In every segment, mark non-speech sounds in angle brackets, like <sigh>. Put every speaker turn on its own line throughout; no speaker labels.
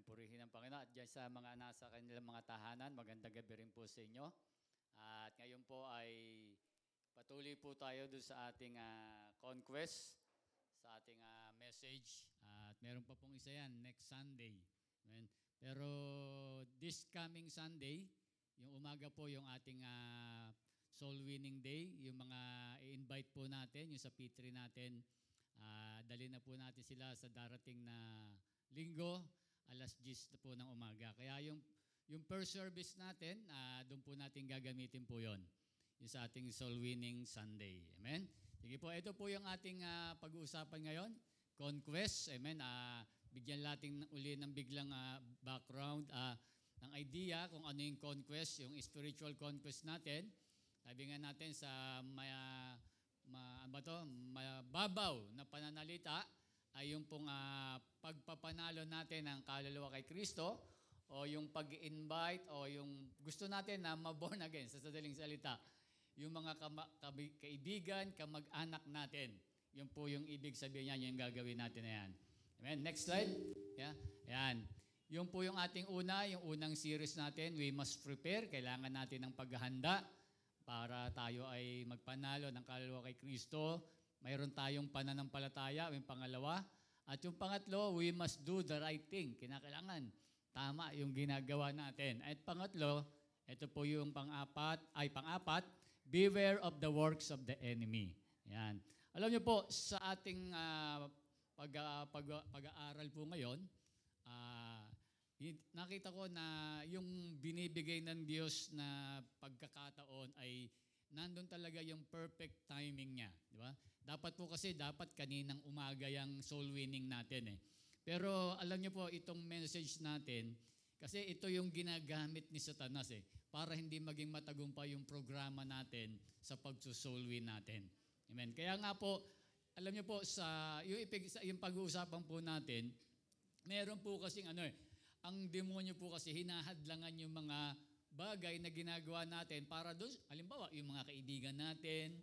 Amen. Purihin ang Panginoon. At dyan sa mga nasa kanilang mga tahanan, magandang gabi rin po sa inyo. At ngayon po ay patuloy po tayo doon sa ating ah, conquest, sa ating ah, message. At meron pa pong isa yan, next Sunday. Amen. Pero this coming Sunday, yung umaga po yung ating ah, soul winning day, yung mga i-invite po natin, yung sa P3 natin, ah dali na po natin sila sa darating na linggo, alas 10 na po ng umaga. Kaya yung, yung per service natin, ah doon po natin gagamitin po yon yung sa ating soul winning Sunday. Amen? Sige po, ito po yung ating ah, pag-uusapan ngayon, conquest. Amen? Ah, bigyan natin uli ng biglang ah, background, ah, ng idea kung ano yung conquest, yung spiritual conquest natin. Sabi nga natin sa maya, ma, ano ba to? mababaw na pananalita ay yung pong ah, pagpapanalo natin ng kaluluwa kay Kristo o yung pag-invite o yung gusto natin na ma-born again sa sadaling salita. Yung mga kama, kaibigan, kamag-anak natin. Yun po yung ibig sabihin niya, yung gagawin natin na yan. Amen. Next slide. Yeah. Ayan. Yung po yung ating una, yung unang series natin, We Must Prepare. Kailangan natin ng paghahanda para tayo ay magpanalo ng kaluluwa kay Kristo. Mayroon tayong pananampalataya, yung pangalawa. At yung pangatlo, we must do the right thing. Kinakailangan tama yung ginagawa natin. At pangatlo, ito po yung pang-apat, ay pang-apat, beware of the works of the enemy. Yan. Alam niyo po, sa ating ah, pag, ah, pag, pag-aaral po ngayon, Hin- nakita ko na yung binibigay ng Diyos na pagkakataon ay nandun talaga yung perfect timing niya. Di ba? Dapat po kasi, dapat kaninang umaga yung soul winning natin eh. Pero alam niyo po, itong message natin, kasi ito yung ginagamit ni Satanas eh, para hindi maging matagumpay yung programa natin sa pagsusoul win natin. Amen. Kaya nga po, alam niyo po, sa, yung, ipig- yung pag-uusapan po natin, meron po kasing ano eh, ang demonyo po kasi hinahadlangan yung mga bagay na ginagawa natin para doon, halimbawa, yung mga kaibigan natin,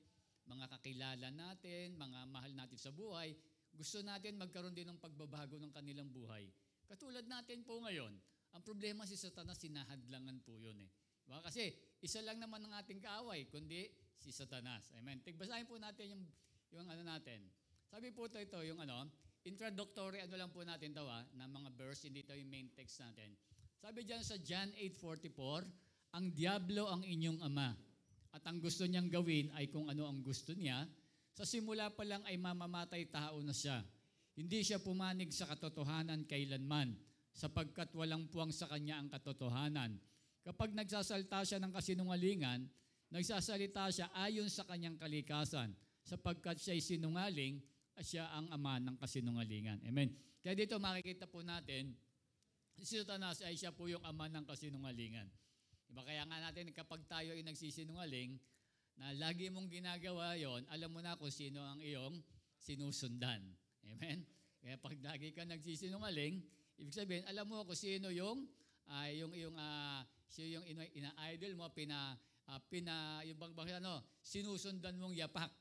mga kakilala natin, mga mahal natin sa buhay, gusto natin magkaroon din ng pagbabago ng kanilang buhay. Katulad natin po ngayon, ang problema si Satanas, sinahadlangan po yun eh. Kasi isa lang naman ang ating kaaway, kundi si Satanas. Amen. Tigbasahin po natin yung, yung ano natin. Sabi po ito, ito yung ano, introductory ano lang po natin daw ah, na mga verse, hindi ito yung main text natin. Sabi diyan sa John 8.44, ang diablo ang inyong ama at ang gusto niyang gawin ay kung ano ang gusto niya, sa simula pa lang ay mamamatay tao na siya. Hindi siya pumanig sa katotohanan kailanman, sapagkat walang puwang sa kanya ang katotohanan. Kapag nagsasalta siya ng kasinungalingan, nagsasalita siya ayon sa kanyang kalikasan, sapagkat siya'y sinungaling at siya ang ama ng kasinungalingan. Amen. Kaya dito makikita po natin, si Satanas ay siya po yung ama ng kasinungalingan. Diba? Kaya nga natin, kapag tayo ay nagsisinungaling, na lagi mong ginagawa yon, alam mo na kung sino ang iyong sinusundan. Amen? Kaya pag lagi ka nagsisinungaling, ibig sabihin, alam mo kung sino yung, ah, yung, yung, uh, siya yung ina- ina-idol mo, pina, ah, pina, yung bang, bang, ano, sinusundan mong yapak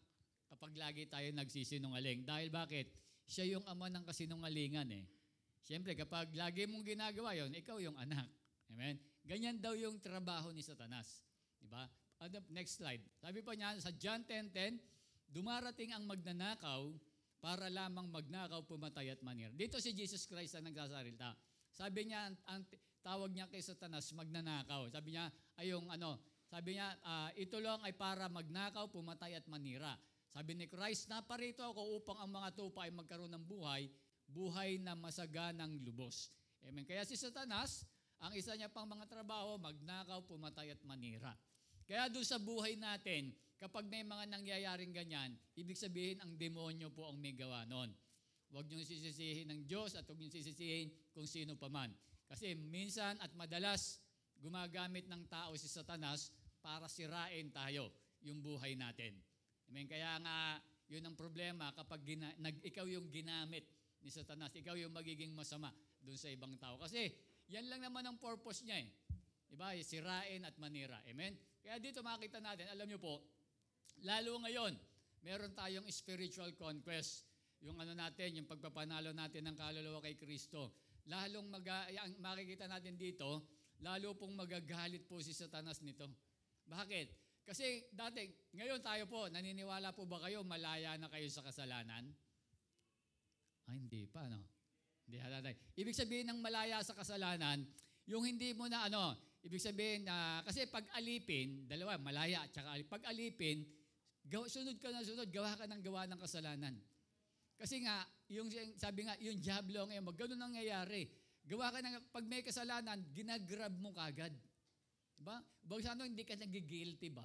kapag lagi tayo nagsisinungaling. Dahil bakit? Siya yung ama ng kasinungalingan eh. Siyempre, kapag lagi mong ginagawa yon, ikaw yung anak. Amen? Ganyan daw yung trabaho ni Satanas. Di ba? Ano, next slide. Sabi pa niya, sa John 10.10, dumarating ang magnanakaw para lamang magnakaw, pumatay at manir. Dito si Jesus Christ ang nagsasalita. Sabi niya, ang, tawag niya kay Satanas, magnanakaw. Sabi niya, ay yung ano, sabi niya, ah, ito ay para magnakaw, pumatay at manira. Sabi ni Christ, naparito ako upang ang mga tupa ay magkaroon ng buhay, buhay na masaganang lubos. Amen. Kaya si Satanas, ang isa niya pang mga trabaho, magnakaw, pumatay at manira. Kaya doon sa buhay natin, kapag may mga nangyayaring ganyan, ibig sabihin ang demonyo po ang may gawa noon. Huwag niyong sisisihin ng Diyos at huwag niyong sisisihin kung sino pa man. Kasi minsan at madalas, gumagamit ng tao si Satanas para sirain tayo yung buhay natin. Amen. Kaya nga, yun ang problema kapag gina, nag, ikaw yung ginamit ni Satanas, ikaw yung magiging masama doon sa ibang tao. Kasi yan lang naman ang purpose niya eh. Diba? Sirain at manira. Amen? Kaya dito makita natin, alam niyo po, lalo ngayon, meron tayong spiritual conquest. Yung ano natin, yung pagpapanalo natin ng kaluluwa kay Kristo. Lalong mag, ang makikita natin dito, lalo pong magagalit po si Satanas nito. Bakit? Kasi dati, ngayon tayo po, naniniwala po ba kayo, malaya na kayo sa kasalanan? Ay, hindi pa, no? Hindi halata. Ibig sabihin ng malaya sa kasalanan, yung hindi mo na ano, ibig sabihin na, kasi pag alipin, dalawa, malaya at saka. Pag alipin, gawa, sunod ka na sunod, gawa ka ng gawa ng kasalanan. Kasi nga, yung sabi nga, yung diablo ngayon, mag ganun nangyayari. Gawa ka ng, pag may kasalanan, ginagrab mo kagad. Diba? Bago ano, hindi ka nagigilty ba?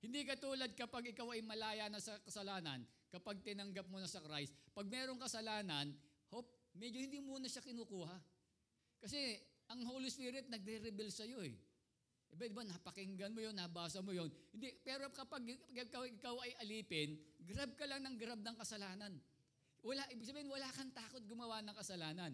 Hindi ka tulad kapag ikaw ay malaya na sa kasalanan, kapag tinanggap mo na sa Christ, pag merong kasalanan, medyo hindi mo na siya kinukuha. Kasi ang Holy Spirit nagre-reveal sa iyo eh. Iba, diba, napakinggan mo yun, nabasa mo yun. Hindi, pero kapag ikaw, ikaw ay alipin, grab ka lang ng grab ng kasalanan. Wala, ibig sabihin, wala kang takot gumawa ng kasalanan.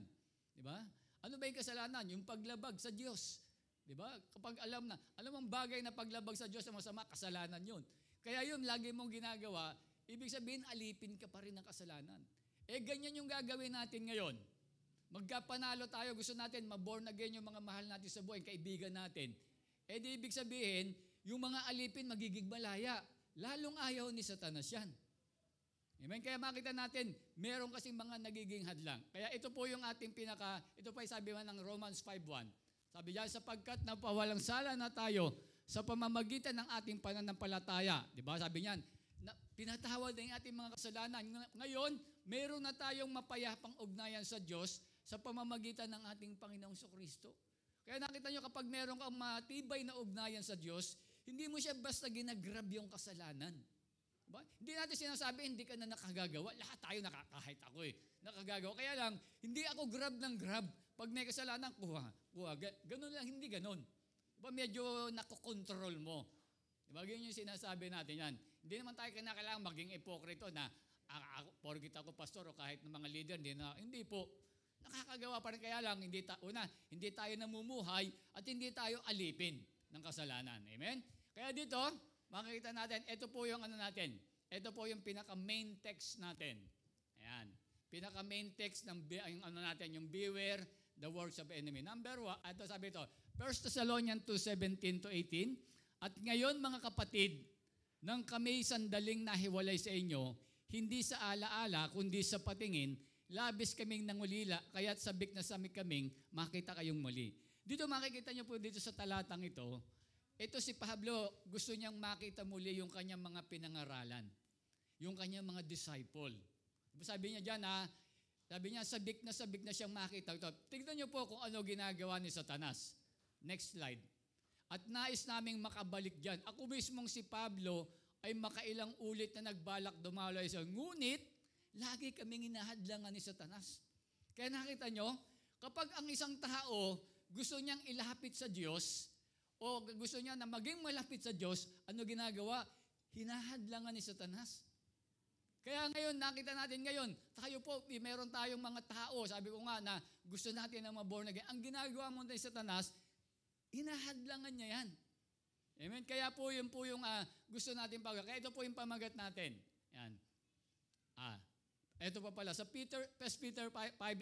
Di ba? Ano ba yung kasalanan? Yung paglabag sa Diyos. Di ba? Kapag alam na, alam mong bagay na paglabag sa Diyos na masama, kasalanan yun. Kaya yun, lagi mong ginagawa, ibig sabihin, alipin ka pa rin ng kasalanan. Eh, ganyan yung gagawin natin ngayon. Magkapanalo tayo, gusto natin, maborn again yung mga mahal natin sa buhay, kaibigan natin. Eh di ibig sabihin, yung mga alipin magiging malaya. Lalong ayaw ni Satanas yan. Amen? Kaya makita natin, meron kasing mga nagiging hadlang. Kaya ito po yung ating pinaka, ito pa sabi man ng Romans 5.1. Sabi diyan, sapagkat napawalang sala na tayo sa pamamagitan ng ating pananampalataya. Di ba? Sabi niyan, na, pinatawad na yung ating mga kasalanan. Ngayon, meron na tayong mapayapang ugnayan sa Diyos sa pamamagitan ng ating Panginoong Kristo. Kaya nakita nyo kapag meron kang matibay na ugnayan sa Diyos, hindi mo siya basta ginagrab yung kasalanan. Ba? Hindi natin sinasabi, hindi ka na nakagagawa. Lahat tayo nakakahit ako eh. Nakagagawa. Kaya lang, hindi ako grab ng grab. Pag may kasalanan, kuha. Kuha. Ganun lang, hindi ganun. Ba, medyo nakokontrol mo. Diba? Yun yung sinasabi natin yan. Hindi naman tayo kinakailangan maging ipokrito na ako, porkit ako pastor o kahit ng mga leader, hindi na, hindi po. Nakakagawa pa rin kaya lang, hindi ta, una, hindi tayo namumuhay at hindi tayo alipin ng kasalanan. Amen? Kaya dito, makikita natin, ito po yung ano natin. Ito po yung pinaka-main text natin. Ayan. Pinaka-main text ng yung ano natin, yung beware the works of enemy. Number one, ito sabi ito, 1 Thessalonians 2:17 to 18. At ngayon mga kapatid, nang kami sandaling nahiwalay sa inyo, hindi sa alaala, kundi sa patingin, labis kaming nangulila, kaya't sabik na sami kaming makita kayong muli. Dito makikita niyo po dito sa talatang ito, ito si Pablo, gusto niyang makita muli yung kanyang mga pinangaralan. Yung kanyang mga disciple. Sabi niya dyan ha, sabi niya, sabik na sabik na siyang makita. Ito, tignan niyo po kung ano ginagawa ni Satanas. Next slide. At nais naming makabalik dyan. Ako mismong si Pablo ay makailang ulit na nagbalak dumaloy sa ngunit lagi kaming hinahadlangan ni Satanas. Kaya nakita nyo, kapag ang isang tao gusto niyang ilapit sa Diyos, o gusto niya na maging malapit sa Diyos, ano ginagawa? Hinahadlangan ni Satanas. Kaya ngayon, nakita natin ngayon, tayo po, meron tayong mga tao, sabi ko nga na gusto natin na maborn again. Ang ginagawa mo ni Satanas, hinahadlangan niya yan. Amen? Kaya po yun po yung uh, gusto natin pag Kaya ito po yung pamagat natin. Yan. Ah, ito pa pala, sa Peter, 1 Peter 5.8,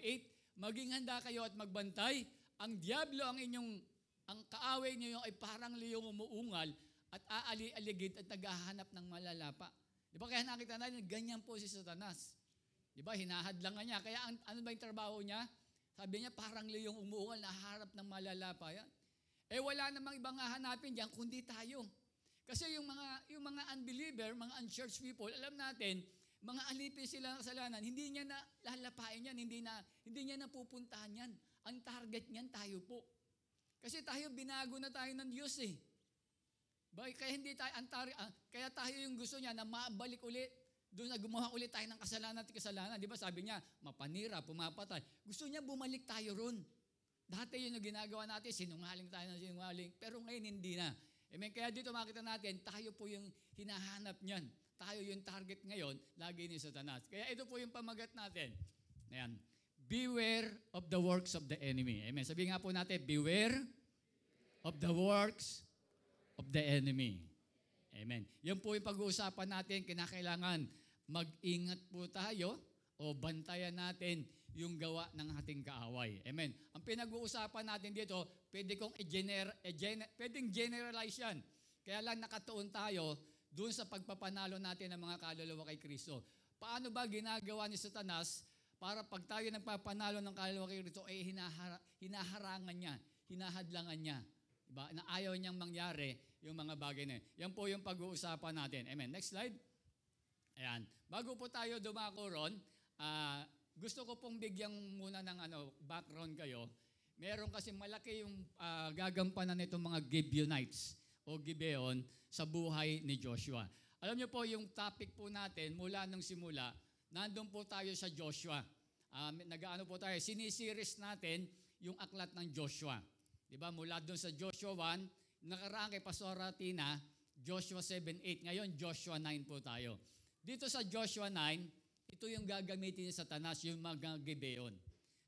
maging handa kayo at magbantay. Ang diablo ang inyong, ang kaaway niyo ay parang liyong umuungal at aali-aligid at naghahanap ng malalapa. Di ba kaya nakita natin, ganyan po si Satanas. Di ba, hinahadlangan niya. Kaya ang, ano ba yung trabaho niya? Sabi niya, parang liyong umuungal, naharap ng malalapa yan. Eh wala namang ibang hahanapin diyan kundi tayo. Kasi yung mga yung mga unbeliever, mga unchurched people, alam natin, mga alipin sila ng kasalanan, hindi niya na lalapain yan, hindi na hindi niya na pupuntahan yan. Ang target niyan tayo po. Kasi tayo binago na tayo ng Diyos eh. Bakit kaya hindi tayo ang tar- ah, kaya tayo yung gusto niya na mabalik ulit doon na gumawa ulit tayo ng kasalanan at kasalanan. Di ba sabi niya, mapanira, pumapatay. Gusto niya bumalik tayo ron. Dati yun yung ginagawa natin, sinungaling tayo ng sinungaling. Pero ngayon hindi na. Amen. Kaya dito makita natin, tayo po yung hinahanap niyan tayo yung target ngayon, lagi ni Satanas. Kaya ito po yung pamagat natin. Ayan. Beware of the works of the enemy. Amen. Sabi nga po natin, beware of the works of the enemy. Amen. Yan po yung pag-uusapan natin, kinakailangan mag-ingat po tayo o bantayan natin yung gawa ng ating kaaway. Amen. Ang pinag-uusapan natin dito, pwede kong i-gener- i-gener- pwedeng generalize yan. Kaya lang nakatuon tayo doon sa pagpapanalo natin ng mga kaluluwa kay Kristo. Paano ba ginagawa ni Satanas para pag tayo nagpapanalo ng kaluluwa kay Kristo, eh hinahara, hinaharangan niya, hinahadlangan niya. Diba? Na ayaw niyang mangyari yung mga bagay na yun. Yan po yung pag-uusapan natin. Amen. Next slide. Ayan. Bago po tayo dumako ron, ah, gusto ko pong bigyan muna ng ano, background kayo. Meron kasi malaki yung ah, gagampanan nitong mga Gibeonites o Gibeon sa buhay ni Joshua. Alam niyo po yung topic po natin mula nung simula, nandun po tayo sa Joshua. Um, nag-ano po tayo, sinisiris natin yung aklat ng Joshua. Di ba? Mula doon sa Joshua 1, nakaraan kay Pastora Tina, Joshua 7:8. Ngayon, Joshua 9 po tayo. Dito sa Joshua 9, ito yung gagamitin ni Satanas, yung mga Gibeon.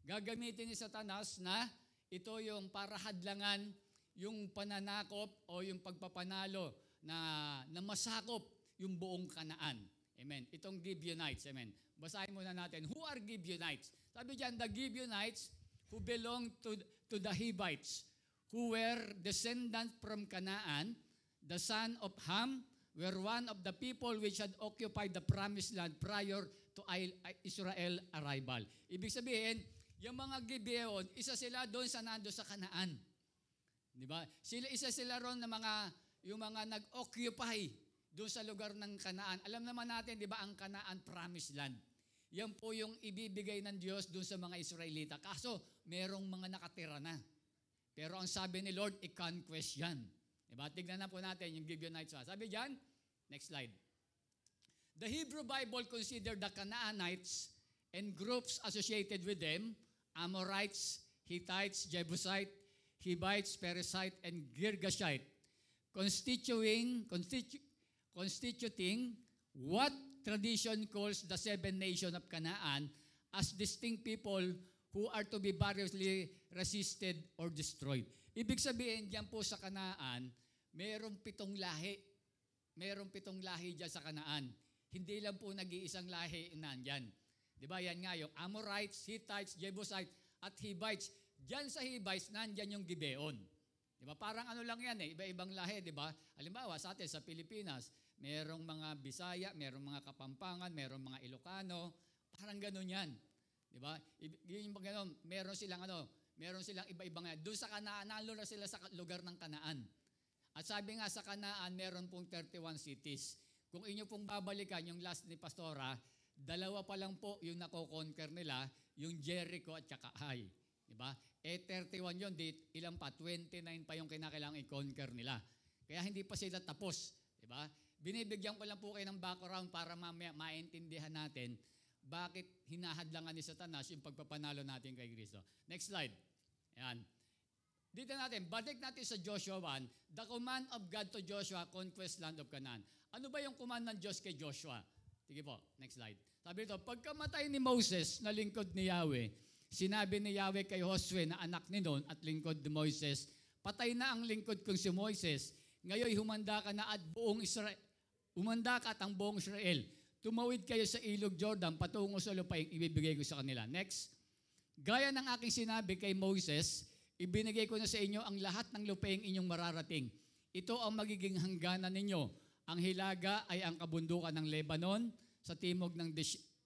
Gagamitin ni Satanas na ito yung para hadlangan yung pananakop o yung pagpapanalo na, na masakop yung buong kanaan. Amen. Itong Gibeonites. Amen. Basahin muna natin. Who are Gibeonites? Sabi diyan, the Gibeonites who belong to, to the Hivites, who were descendants from Canaan, the son of Ham, were one of the people which had occupied the promised land prior to Israel arrival. Ibig sabihin, yung mga Gibeon, isa sila doon sa nando sa Kanaan. Di ba? Sila isa sila ron na mga yung mga nag-occupy doon sa lugar ng Kanaan. Alam naman natin, di ba, ang Kanaan promised land. Yan po yung ibibigay ng Diyos doon sa mga Israelita. Kaso, merong mga nakatira na. Pero ang sabi ni Lord, i-conquest yan. Diba? Tignan na po natin yung Gibeonites. Sabi dyan, next slide. The Hebrew Bible considered the Canaanites and groups associated with them, Amorites, Hittites, Jebusite, Hivites, Perizite, and Girgashite, constituting, constitu, constituting what tradition calls the seven nation of Canaan as distinct people who are to be variously resisted or destroyed. Ibig sabihin, diyan po sa Kanaan, mayroong pitong lahi. Mayroong pitong lahi diyan sa Kanaan. Hindi lang po nag-iisang lahi nandyan. Di ba? Yan nga yung Amorites, Hittites, Jebusites, at Hivites. Diyan sa Hivites, nandyan yung Gibeon. Di ba? Parang ano lang yan eh, iba-ibang lahi, di ba? Halimbawa, sa atin, sa Pilipinas, merong mga Bisaya, merong mga Kapampangan, merong mga Ilocano, parang ganun yan. Di ba? Yung ganun, meron silang ano, meron silang iba-ibang doon sa Kanaan, nalo na sila sa lugar ng Kanaan. At sabi nga sa Kanaan, meron pong 31 cities. Kung inyo pong babalikan yung last ni Pastora, dalawa pa lang po yung nako-conquer nila, yung Jericho at saka Ai. Di ba? Eh 31 yun, di, ilan pa? 29 pa yung kinakailangan i-conquer nila. Kaya hindi pa sila tapos. Di ba? Binibigyan ko lang po kayo ng background para mamaya maintindihan natin bakit hinahadlangan ni Satanas yung pagpapanalo natin kay Kristo. Next slide. Ayan. Dito natin, balik natin sa Joshua 1, the command of God to Joshua, conquest land of Canaan. Ano ba yung command ng Diyos kay Joshua? Sige po, next slide. Sabi ito, pagkamatay ni Moses na lingkod ni Yahweh, sinabi ni Yahweh kay Josue na anak ni Nun at lingkod ni Moises, patay na ang lingkod kong si Moises, ngayon humanda ka na at buong Israel, umanda ka at ang buong Israel, tumawid kayo sa ilog Jordan patungo sa lupaing ibibigay ko sa kanila. Next, gaya ng aking sinabi kay Moses, ibinigay ko na sa inyo ang lahat ng lupaing inyong mararating. Ito ang magiging hangganan ninyo. Ang hilaga ay ang kabundukan ng Lebanon, sa timog ng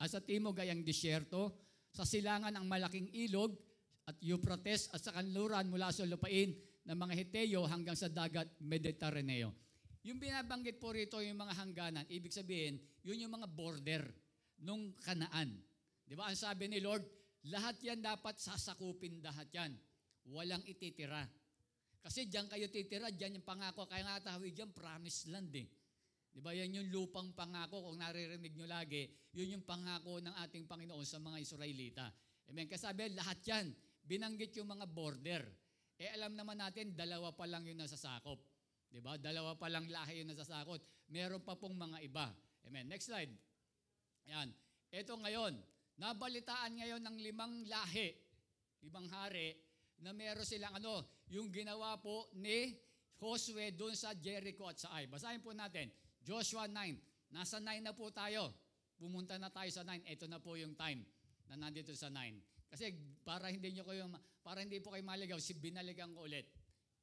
ah, sa timog ay ang disyerto, sa silangan ang malaking ilog at Euphrates at sa kanluran mula sa lupain ng mga Heteo hanggang sa dagat Mediteraneo. Yung binabanggit po rito yung mga hangganan, ibig sabihin, yun yung mga border nung kanaan. Di ba? Ang sabi ni Lord, lahat yan dapat sasakupin lahat yan. Walang ititira. Kasi diyan kayo titira, diyan yung pangako. Kaya nga tawag diyan, promised land eh. Di ba? Yan yung lupang pangako. Kung naririnig nyo lagi, yun yung pangako ng ating Panginoon sa mga Israelita. Amen. Kasabi, lahat yan. Binanggit yung mga border. Eh alam naman natin, dalawa pa lang yung nasasakop. Di ba? Dalawa pa lang lahi yung nasasakot. Meron pa pong mga iba. Amen. Next slide. Ayan. Ito ngayon, nabalitaan ngayon ng limang lahi, limang hari, na meron silang ano, yung ginawa po ni Josue doon sa Jericho at sa Ai. Basahin po natin. Joshua 9. Nasa 9 na po tayo. Pumunta na tayo sa 9. Ito na po yung time na nandito sa 9. Kasi para hindi nyo kayo, para hindi po kayo maligaw, si binalikan ko ulit.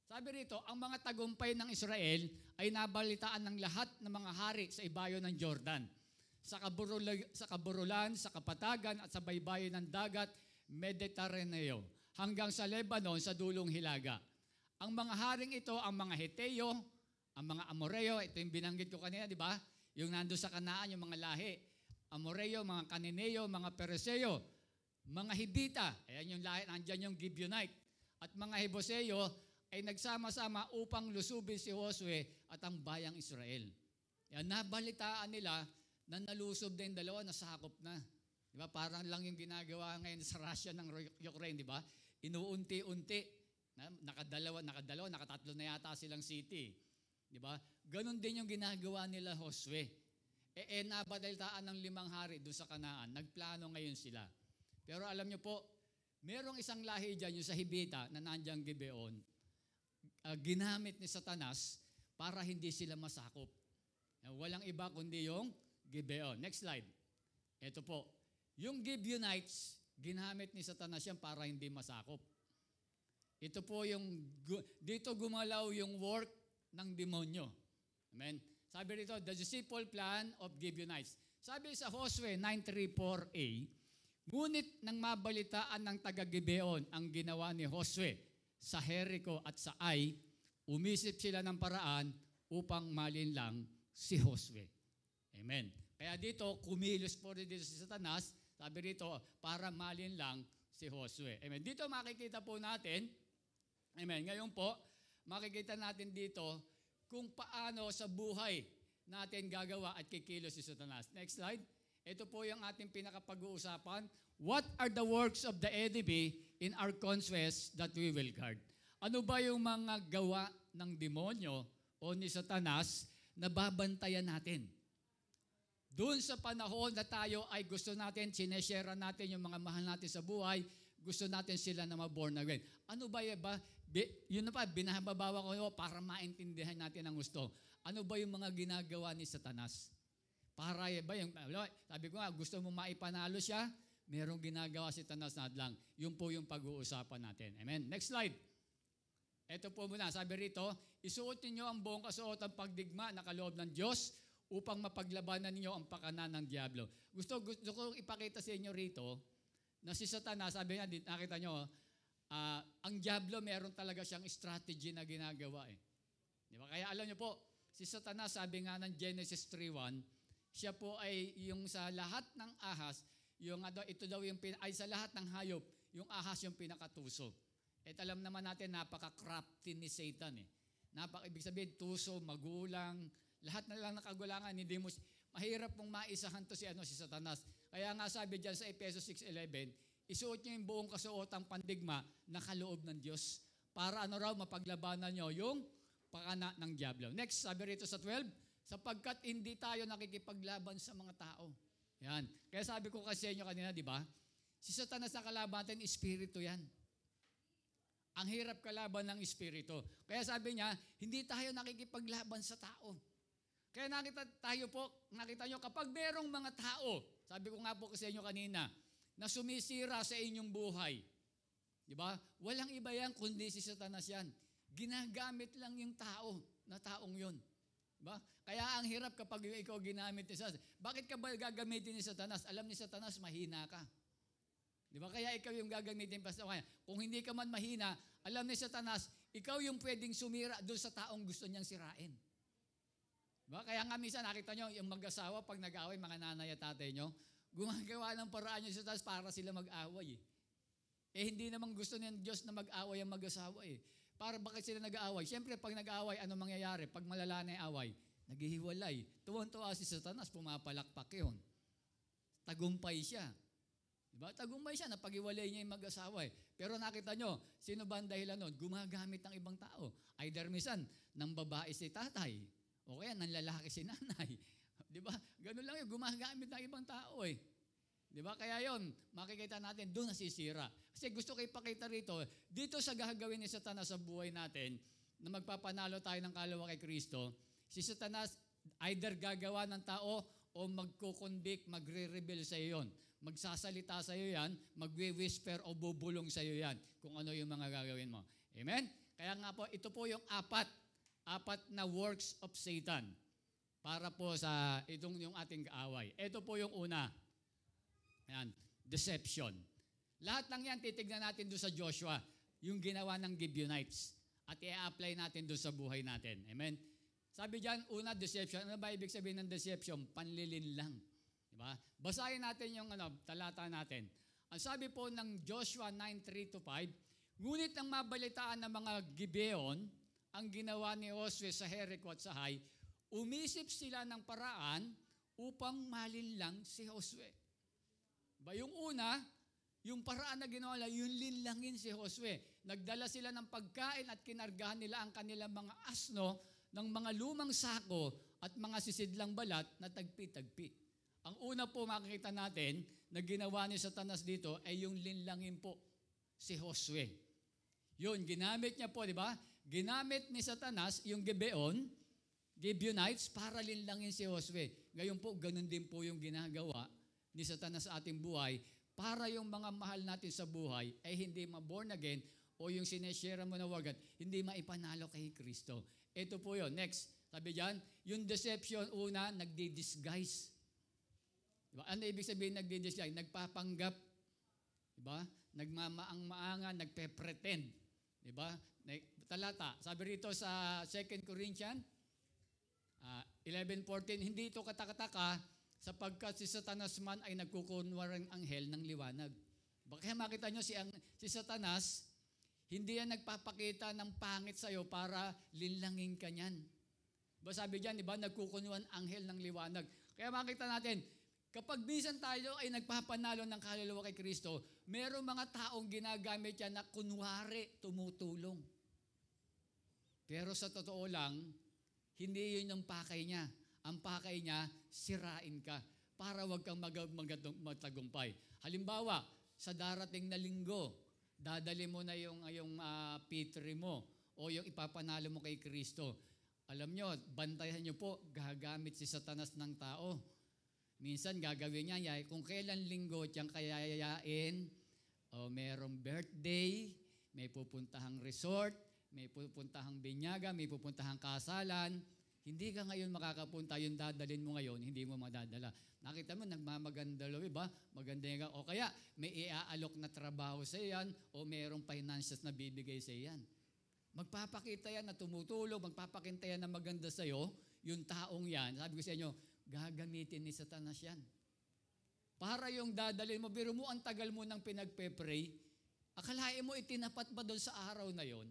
Sabi rito, ang mga tagumpay ng Israel ay nabalitaan ng lahat ng mga hari sa ibayo ng Jordan. Sa, kaburula, sa kaburulan, sa kapatagan at sa baybayin ng dagat, Mediterraneo, hanggang sa Lebanon sa dulong Hilaga. Ang mga haring ito, ang mga Heteo, ang mga Amoreo, ito yung binanggit ko kanina, di ba? Yung nando sa kanaan, yung mga lahi. Amoreo, mga Kanineo, mga Pereseo, mga Hidita, ayan yung lahi, nandyan yung Gibeonite. At mga Heboseo ay nagsama-sama upang lusubin si Josue at ang bayang Israel. Yan, nabalitaan nila na nalusob din dalawa, nasakop na. Di ba? Parang lang yung ginagawa ngayon sa Russia ng Ukraine, di ba? Inuunti-unti. Na, nakadalawa, nakadalawa, nakatatlo na yata silang city. Di ba? Ganon din yung ginagawa nila Josue. E, e nabalitaan ng limang hari doon sa Kanaan. Nagplano ngayon sila. Pero alam nyo po, merong isang lahi dyan, yung sa Hibita, na nandiyan Gibeon, uh, ginamit ni Satanas para hindi sila masakop. Walang iba kundi yung Gibeon. Next slide. Ito po. Yung Gibeonites, ginamit ni Satanas yan para hindi masakop. Ito po yung, dito gumalaw yung work ng demonyo. Amen? Sabi rito, the deceitful plan of Gibeonites. Sabi sa Josue 934a, ngunit nang mabalitaan ng taga-Gibeon ang ginawa ni Josue sa Jericho at sa Ai, umisip sila ng paraan upang malinlang si Josue. Amen. Kaya dito, kumilos po rin dito si Satanas, sabi rito, para malinlang si Josue. Amen. Dito makikita po natin, amen, ngayon po, makikita natin dito kung paano sa buhay natin gagawa at kikilos si Satanas. Next slide. Ito po yung ating pinakapag-uusapan. What are the works of the enemy in our conscience that we will guard? Ano ba yung mga gawa ng demonyo o ni Satanas na babantayan natin? Doon sa panahon na tayo ay gusto natin, sineshare natin yung mga mahal natin sa buhay, gusto natin sila na ma-born again. Ano ba yun ba? Yun na pa, binababawa ko para maintindihan natin ang gusto. Ano ba yung mga ginagawa ni Satanas? Para ba yung, sabi ko nga, gusto mo maipanalo siya, merong ginagawa si Satanas na lang. Yun po yung pag-uusapan natin. Amen. Next slide. Ito po muna, sabi rito, isuot ninyo ang buong kasuotang pagdigma na kaloob ng Diyos upang mapaglabanan ninyo ang pakanan ng Diablo. Gusto, gusto ko ipakita sa inyo rito na si Satanas, sabi nga, nakita nyo, uh, ang Diablo meron talaga siyang strategy na ginagawa eh. Di ba? Kaya alam nyo po, si Satanas, sabi nga ng Genesis 3.1, siya po ay yung sa lahat ng ahas, yung ito daw yung, ay sa lahat ng hayop, yung ahas yung pinakatuso. At alam naman natin, napaka-crafty ni Satan eh. Napaka, ibig sabihin, tuso, magulang, lahat na lang nakagulangan, hindi mo, mahirap pong maisahan to si, ano, si Satanas. Kaya nga sabi diyan sa Epeso 6.11, isuot niyo yung buong kasuotang pandigma na kaloob ng Diyos para ano raw mapaglabanan niyo yung pakana ng Diablo. Next, sabi rito sa 12, sapagkat hindi tayo nakikipaglaban sa mga tao. Yan. Kaya sabi ko kasi inyo kanina, di ba? Si Satanas na kalaban natin, espiritu yan. Ang hirap kalaban ng espiritu. Kaya sabi niya, hindi tayo nakikipaglaban sa tao. Kaya nakita tayo po, nakita nyo, kapag merong mga tao, sabi ko nga po kasi inyo kanina, na sumisira sa inyong buhay, di ba? Walang iba yan kundi si Satanas yan. Ginagamit lang yung tao na taong yun. Ba? Kaya ang hirap kapag ikaw ginamit ni Satanas. Bakit ka ba gagamitin ni Satanas? Alam ni Satanas, mahina ka. Di ba? Kaya ikaw yung gagamitin pa sa. Kung hindi ka man mahina, alam ni Satanas, ikaw yung pwedeng sumira doon sa taong gusto niyang sirain. Ba? Kaya nga minsan nakita nyo, yung mag-asawa, pag nag-away, mga nanay at tatay nyo, gumagawa ng paraan nyo sa taas para sila mag-away. Eh. eh hindi naman gusto ng Diyos na mag-away ang mag-asawa eh. Para bakit sila nag-aaway? Siyempre, pag nag-aaway, ano mangyayari? Pag malala na yung away, naghihiwalay. Tuwan-tuwa si Satanas, pumapalakpak yun. Tagumpay siya. Diba? Tagumpay siya, napag-iwalay niya yung mag-asawa eh. Pero nakita nyo, sino ba ang dahilan nun? Gumagamit ng ibang tao. Either misan, ng babae si tatay, o kaya ng lalaki si nanay. <laughs> Di ba? Ganun lang yun, gumagamit ng ibang tao eh. Di ba? Kaya yon makikita natin, doon nasisira. Kasi gusto ko ipakita rito, dito sa gagawin ni Satanas sa buhay natin, na magpapanalo tayo ng kaluluwa kay Kristo, si Satanas either gagawa ng tao o magkukonvict, magre-reveal sa iyo yon. Magsasalita sa iyo yan, magwi-whisper o bubulong sa iyo yan kung ano yung mga gagawin mo. Amen? Kaya nga po, ito po yung apat, apat na works of Satan para po sa itong yung ating kaaway. Ito po yung una. Ayan, deception. Lahat ng yan titignan natin doon sa Joshua, yung ginawa ng Gibeonites at i-apply natin doon sa buhay natin. Amen? Sabi diyan, una, deception. Ano ba ibig sabihin ng deception? Panlilin lang. Diba? Basahin natin yung ano, talata natin. Ang sabi po ng Joshua 9:3 to 5, ngunit ang mabalitaan ng mga Gibeon, ang ginawa ni Josue sa Jericho at sa Hay, umisip sila ng paraan upang malinlang si Josue. Ba yung una, yung paraan na ginawa nila, yung linlangin si Josue. Nagdala sila ng pagkain at kinargahan nila ang kanilang mga asno ng mga lumang sako at mga sisidlang balat na tagpi-tagpi. Ang una po makikita natin na ginawa ni Satanas dito ay yung linlangin po si Josue. Yun, ginamit niya po, di ba? Ginamit ni Satanas yung Gibeon, Gibeonites, para linlangin si Josue. Ngayon po, ganun din po yung ginagawa ni Satanas sa ating buhay para yung mga mahal natin sa buhay ay hindi ma-born again o yung sineshare mo na wagat, hindi maipanalo kay Kristo. Ito po yon Next, sabi diyan, yung deception una, nagdi-disguise. Diba? Ano ibig sabihin nagdi-disguise? Nagpapanggap. Diba? Nagmamaang-maangan, nagpe-pretend. Diba? Talata, sabi rito sa 2 Corinthians uh, 11.14, hindi ito katakataka sapagkat si Satanas man ay nagkukunwarang anghel ng liwanag. Baka makita nyo si, ang, si Satanas, hindi yan nagpapakita ng pangit sa'yo para linlangin ka niyan. Ba sabi diyan, di ba, nagkukunwan anghel ng liwanag. Kaya makita natin, Kapag minsan tayo ay nagpapanalo ng kaluluwa kay Kristo, merong mga taong ginagamit yan na kunwari tumutulong. Pero sa totoo lang, hindi yun yung pakay niya. Ang pakay niya, sirain ka para wag kang mag- mag- magtagumpay. Halimbawa, sa darating na linggo, dadali mo na yung, yung uh, pitri mo o yung ipapanalo mo kay Kristo. Alam nyo, bantayan nyo po, gagamit si satanas ng tao Minsan gagawin niya, yay, kung kailan linggo tiyang kayayain, o merong birthday, may pupuntahang resort, may pupuntahang binyaga, may pupuntahang kasalan, hindi ka ngayon makakapunta, yung dadalin mo ngayon, hindi mo madadala. Nakita mo, nagmamaganda lo, ba? Maganda yung, o kaya may iaalok na trabaho sa yan, o merong finances na bibigay sa yan. Magpapakita yan na tumutulong, magpapakita yan na maganda sa iyo, yung taong yan, sabi ko sa inyo, gagamitin ni Satanas yan. Para yung dadalhin mo, biro mo ang tagal mo nang pinagpe-pray, akalain mo itinapat ba doon sa araw na yon?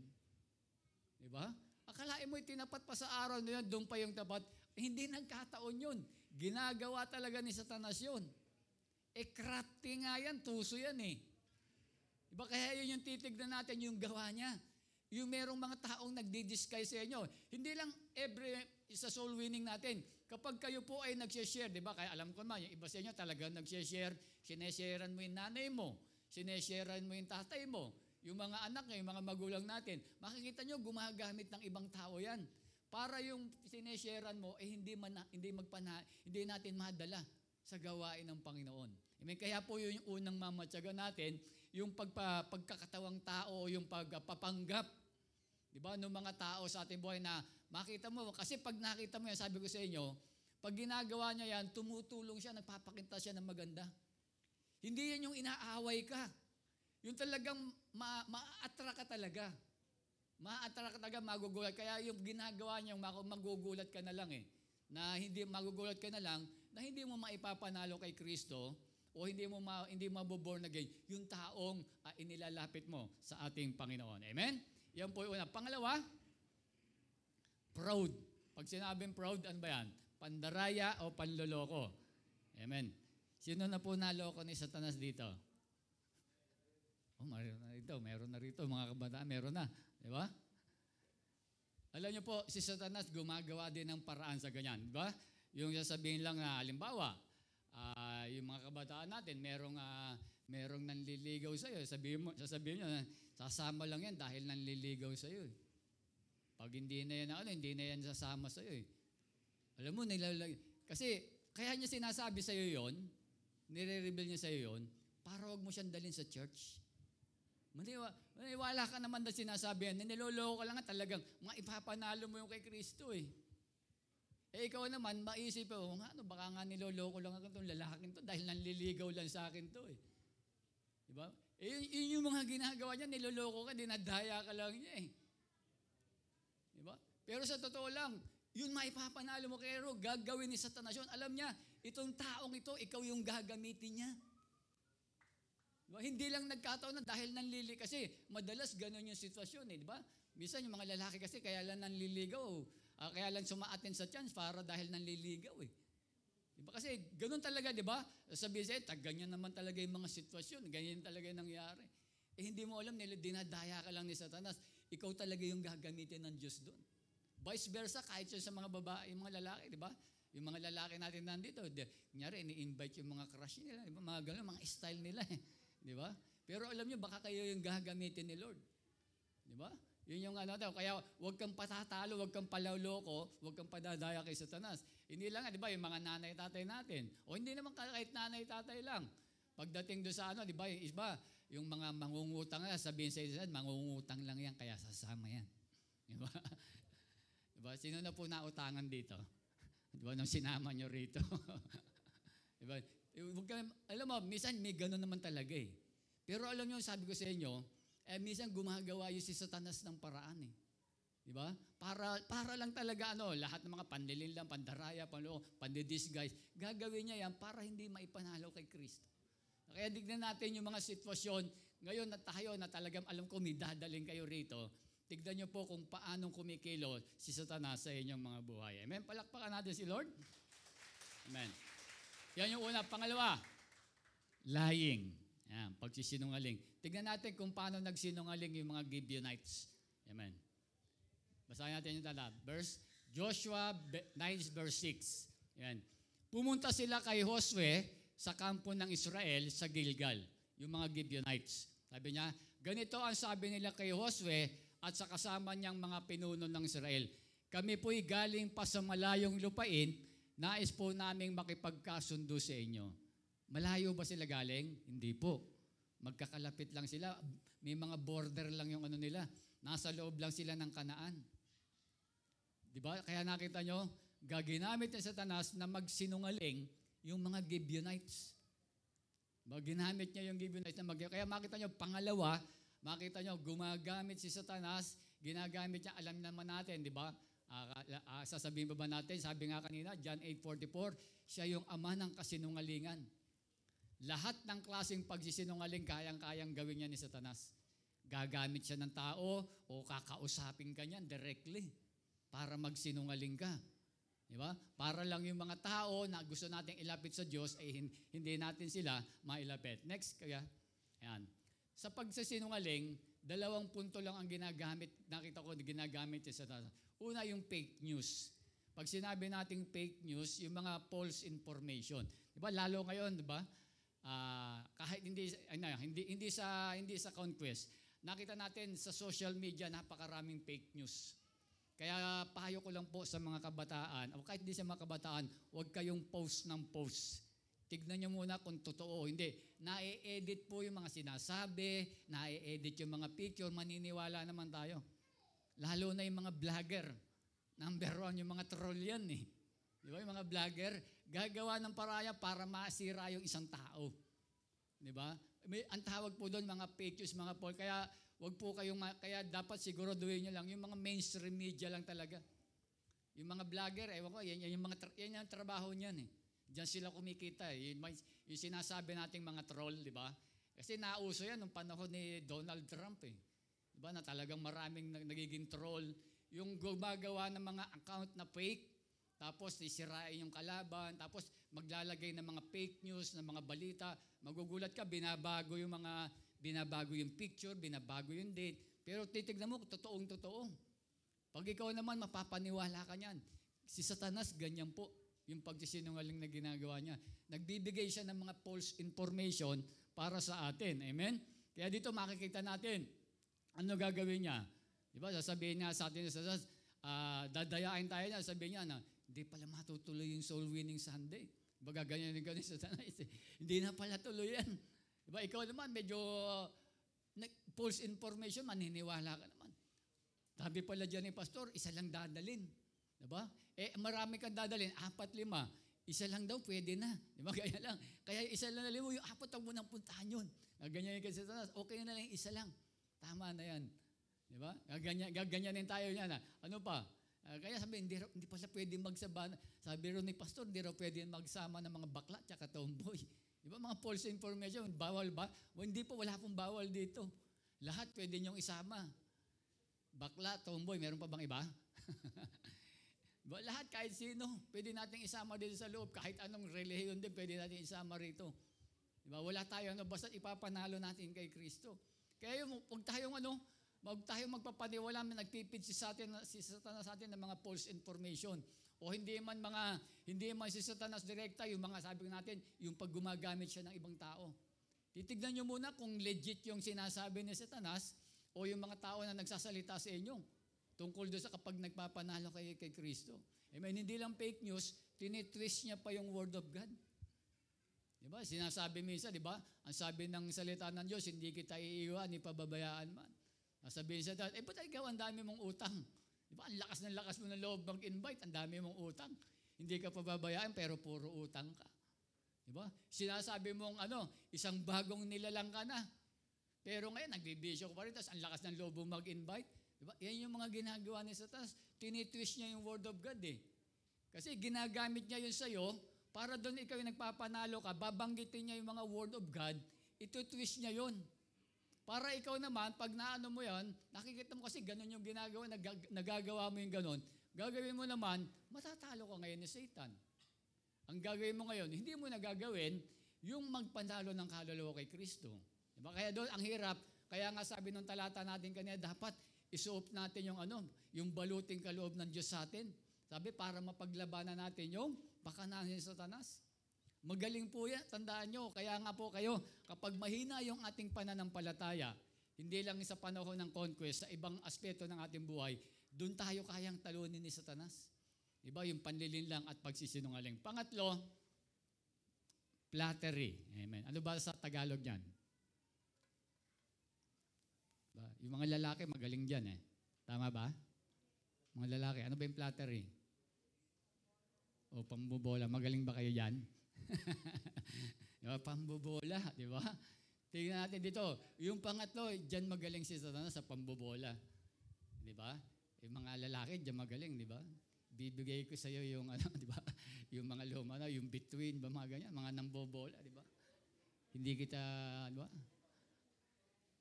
Di ba? Akalain mo itinapat pa sa araw na yon, doon pa yung tapat. Hindi nagkataon yun. Ginagawa talaga ni Satanas yun. E crafty nga yan, tuso yan eh. Diba kaya yun yung titignan natin, yung gawa niya. Yung merong mga taong nagdi-disguise sa inyo. Hindi lang every sa soul winning natin. Kapag kayo po ay nag-share, di ba? Kaya alam ko naman, yung iba sa inyo talagang nag-share, sinesharean mo yung nanay mo, sinesharean mo yung tatay mo, yung mga anak yung mga magulang natin. Makikita nyo, gumagamit ng ibang tao yan. Para yung sinesharean mo, eh hindi, man, hindi, magpana, hindi natin madala sa gawain ng Panginoon. Amen? Kaya po yun yung unang mamatyaga natin, yung pagpa, pagkakatawang tao, yung pagpapanggap. Di ba? Nung mga tao sa ating buhay na Makita mo, kasi pag nakita mo yan, sabi ko sa inyo, pag ginagawa niya yan, tumutulong siya, nagpapakita siya ng maganda. Hindi yan yung inaaway ka. Yung talagang ma- ma-attract ka talaga. Ma-attract ka talaga, magugulat. Kaya yung ginagawa niya, magugulat ka na lang eh. Na hindi magugulat ka na lang, na hindi mo maipapanalo kay Kristo o hindi mo ma, hindi maboborn again yung taong uh, inilalapit mo sa ating Panginoon. Amen? Yan po yung una. Pangalawa, Proud. Pag sinabing proud, ano ba yan? Pandaraya o panloloko? Amen. Sino na po naloko ni Satanas dito? Oh, meron na rito, meron na rito, mga kabataan, meron na. Di ba? Alam niyo po, si Satanas gumagawa din ng paraan sa ganyan. Di ba? Yung sasabihin lang na, halimbawa, uh, yung mga kabataan natin, merong, uh, merong nanliligaw sa iyo. Sabihin mo, sasabihin niyo, sasama lang yan dahil nanliligaw sa iyo. Pag hindi na yan, ano, hindi na yan sasama sa'yo eh. Alam mo, nilalag... Kasi, kaya niya sinasabi sa'yo yon, nire-reveal niya sa'yo yon, para wag mo siyang dalhin sa church. Maniwa, maniwala ka naman na sinasabi yan, niloloko ka lang nga talagang, maipapanalo mo yung kay Kristo eh. Eh ikaw naman, maisip mo, nga, ano, baka nga niloloko lang ako itong lalaking to dahil nanliligaw lang sa akin to eh. Diba? Eh, yun yung mga ginagawa niya, niloloko ka, dinadaya ka lang niya eh. Diba? Pero sa totoo lang, yun maipapanalo mo kay Ero, gagawin ni Satanas yun. Alam niya, itong taong ito, ikaw yung gagamitin niya. Hindi lang nagkataon na dahil nanlili kasi madalas ganun yung sitwasyon eh, di ba? Minsan yung mga lalaki kasi kaya lang nanliligaw, ah, kaya lang sumaatin sa chance para dahil nanliligaw eh. Di ba? Kasi ganun talaga, di ba? Sabi siya, tag ganyan naman talaga yung mga sitwasyon, ganyan talaga yung nangyari. Eh hindi mo alam, nila dinadaya ka lang ni Satanas, ikaw talaga yung gagamitin ng Diyos doon. Vice versa, kahit sa mga babae, yung mga lalaki, di ba? Yung mga lalaki natin nandito, di, kunyari, ini-invite yung mga crush nila, di ba? Mga ganun, mga style nila eh. Di ba? Pero alam niyo, baka kayo yung gagamitin ni Lord. Di ba? Yun yung ano daw. Kaya huwag kang patatalo, huwag kang palawloko, huwag kang padadaya kay Satanas. Hindi lang, di ba, yung mga nanay tatay natin. O hindi naman kahit nanay tatay lang. Pagdating doon sa ano, di ba, yung iba, yung mga mangungutang na, sabihin sa isa, mangungutang lang yan, kaya sasama yan. Di ba? <laughs> di ba? Sino na po nautangan dito? Di ba, nung sinama nyo rito? <laughs> di ba? Huwag ka, alam mo, minsan may gano'n naman talaga eh. Pero alam nyo, sabi ko sa inyo, eh, minsan gumagawa yung si Satanas ng paraan eh. Di ba? Para, para lang talaga ano, lahat ng mga panlilin lang, pandaraya, panlo, pandidisguise, gagawin niya yan para hindi maipanalo kay Kristo. Kaya dignan natin yung mga sitwasyon, ngayon na tayo na talagang alam ko may dadaling kayo rito, tignan niyo po kung paanong kumikilo si Satanas sa inyong mga buhay. Amen? Palakpakan natin si Lord. Amen. Yan yung una. Pangalawa, lying. Yan, pagsisinungaling. Tignan natin kung paano nagsinungaling yung mga Gibeonites. Amen. Basahin natin yung tala. Verse, Joshua 9 verse 6. Yan. Pumunta sila kay Josue sa kampo ng Israel sa Gilgal, yung mga Gibeonites. Sabi niya, ganito ang sabi nila kay Josue at sa kasama niyang mga pinuno ng Israel. Kami po'y galing pa sa malayong lupain, nais po naming makipagkasundo sa inyo. Malayo ba sila galing? Hindi po. Magkakalapit lang sila. May mga border lang yung ano nila. Nasa loob lang sila ng kanaan. Di ba? Kaya nakita nyo, gaginamit ni Satanas na magsinungaling yung mga Gibeonites. Diba? Niya yung Gibeonites na mag Kaya makita nyo, pangalawa, makita nyo, gumagamit si Satanas, ginagamit niya, alam naman natin, di ba? Uh, uh, sasabihin ba ba natin, sabi nga kanina, John 8.44, siya yung ama ng kasinungalingan. Lahat ng klaseng pagsisinungaling, kayang-kayang gawin niya ni Satanas. Gagamit siya ng tao o kakausapin ka niyan directly para magsinungaling ka. Di ba? Para lang yung mga tao na gusto nating ilapit sa Diyos, ay eh, hindi natin sila mailapit. Next, kaya, yan. Sa pagsisinungaling, dalawang punto lang ang ginagamit, nakita ko ginagamit sa Satanas. Una, yung fake news. Pag sinabi nating fake news, yung mga false information. Di ba? Lalo ngayon, di ba? Uh, kahit hindi, ano, hindi, hindi, sa, hindi sa conquest, nakita natin sa social media, napakaraming fake news. Kaya payo ko lang po sa mga kabataan, o kahit hindi sa mga kabataan, huwag kayong post ng post. Tignan nyo muna kung totoo hindi. Na-edit po yung mga sinasabi, na-edit yung mga picture, maniniwala naman tayo. Lalo na yung mga vlogger. Number one, yung mga troll yan eh. Di ba? Yung mga vlogger, gagawa ng paraya para masira yung isang tao. Di ba? May, ang tawag po doon, mga fake news, mga poll. Kaya Wag po kayong, kaya dapat siguraduhin nyo lang, yung mga mainstream media lang talaga. Yung mga vlogger, ewan ko, yan, yan, yung mga, yan yung trabaho niyan eh. Diyan sila kumikita eh. Yung, yung sinasabi nating mga troll, di ba? Kasi nauso yan nung panahon ni Donald Trump eh. Di ba? Na talagang maraming nagiging troll. Yung gumagawa ng mga account na fake, tapos isirain yung kalaban, tapos maglalagay ng mga fake news, ng mga balita. Magugulat ka, binabago yung mga binabago yung picture, binabago yung date. Pero titignan mo, totoong totoo. Pag ikaw naman, mapapaniwala ka niyan. Si Satanas, ganyan po yung pagsisinungaling na ginagawa niya. Nagbibigay siya ng mga false information para sa atin. Amen? Kaya dito makikita natin, ano gagawin niya? Di ba? Sasabihin nga sa atin sa uh, dadayain tayo na, sabihin niya na, hindi pala matutuloy yung soul winning Sunday. Baga ganyan yung ganyan sa tanay. <laughs> hindi na pala tuloy yan. Di ba? Ikaw naman, medyo uh, false information, maniniwala ka naman. Sabi pala dyan ni Pastor, isa lang dadalin. Diba? Eh, marami kang dadalin, apat, lima. Isa lang daw, pwede na. Di ba? <laughs> Kaya lang. Kaya isa lang na mo, yung apat ang munang puntahan yun. Ganyan yung kasi sa okay na lang, isa lang. Tama na yan. Di ba? Gaganyan, gaganyanin tayo niya na. Ano pa? Uh, kaya sabi, hindi, hindi pala pwede magsaba. Sabi rin ni Pastor, hindi raw pwede magsama ng mga bakla at tomboy. <laughs> Di ba? Mga false information, bawal ba? O, hindi po, wala pong bawal dito. Lahat pwede niyong isama. Bakla, tomboy, meron pa bang iba? <laughs> Lahat kahit sino, pwede nating isama dito sa loob. Kahit anong relihiyon din, pwede natin isama rito. Diba? Wala tayo, ano, basta ipapanalo natin kay Kristo. Kaya yung, huwag tayong ano, huwag tayong magpapaniwala na nagpipid si Satan, si Satanas sa atin ng mga false information. O hindi man mga, hindi man si Satanas direkta, yung mga sabi natin, yung pag gumagamit siya ng ibang tao. Titignan nyo muna kung legit yung sinasabi ni Satanas o yung mga tao na nagsasalita sa inyo tungkol doon sa kapag nagpapanalo kay, kay Kristo. I mean, hindi lang fake news, tinitwist niya pa yung Word of God. Di ba? Sinasabi minsan, di ba? Ang sabi ng salita ng Diyos, hindi kita iiwan, ipababayaan man. Sasabihin sa dad, eh ba't ikaw ang dami mong utang? Di ba? Ang lakas ng lakas mo ng loob mag-invite, ang dami mong utang. Hindi ka pababayaan, pero puro utang ka. Di ba? Sinasabi mong ano, isang bagong nilalang ka na. Pero ngayon, nagbibisyo ko pa rin, tapos ang lakas ng loob mo mag-invite. Diba? Yan yung mga ginagawa ni Satanas. Tinitwist niya yung Word of God eh. Kasi ginagamit niya yun sa'yo, para doon ikaw yung nagpapanalo ka, babanggitin niya yung mga Word of God, ito-twist niya yun. Para ikaw naman, pag naano mo yan, nakikita mo kasi ganun yung ginagawa, nag- nagagawa mo yung ganun, gagawin mo naman, matatalo ka ngayon ni Satan. Ang gagawin mo ngayon, hindi mo nagagawin yung magpanalo ng kaluluwa kay Kristo. Diba? Kaya doon, ang hirap, kaya nga sabi nung talata natin kanina, dapat isuot natin yung ano, yung baluting kaloob ng Diyos sa atin. Sabi, para mapaglabanan natin yung pakanahin sa tanas. Magaling po yan, tandaan nyo. Kaya nga po kayo, kapag mahina yung ating pananampalataya, hindi lang sa panahon ng conquest, sa ibang aspeto ng ating buhay, doon tayo kayang talunin ni Satanas. Diba? Yung panlilin lang at pagsisinungaling. Pangatlo, flattery. Amen. Ano ba sa Tagalog yan? Ba? Yung mga lalaki magaling diyan eh. Tama ba? Mga lalaki, ano ba yung flattery? O pambobola, magaling ba kayo diyan? <laughs> diba? Pambobola, di ba? Tingnan natin dito. Yung pangatlo, diyan magaling si Satanas sa pambobola. Di ba? Yung mga lalaki, diyan magaling, di ba? Bibigay ko sa iyo yung <laughs> ano, di ba? Yung mga luma na, yung between, ba mga ganyan, mga nambobola, di ba? Hindi kita, di ba?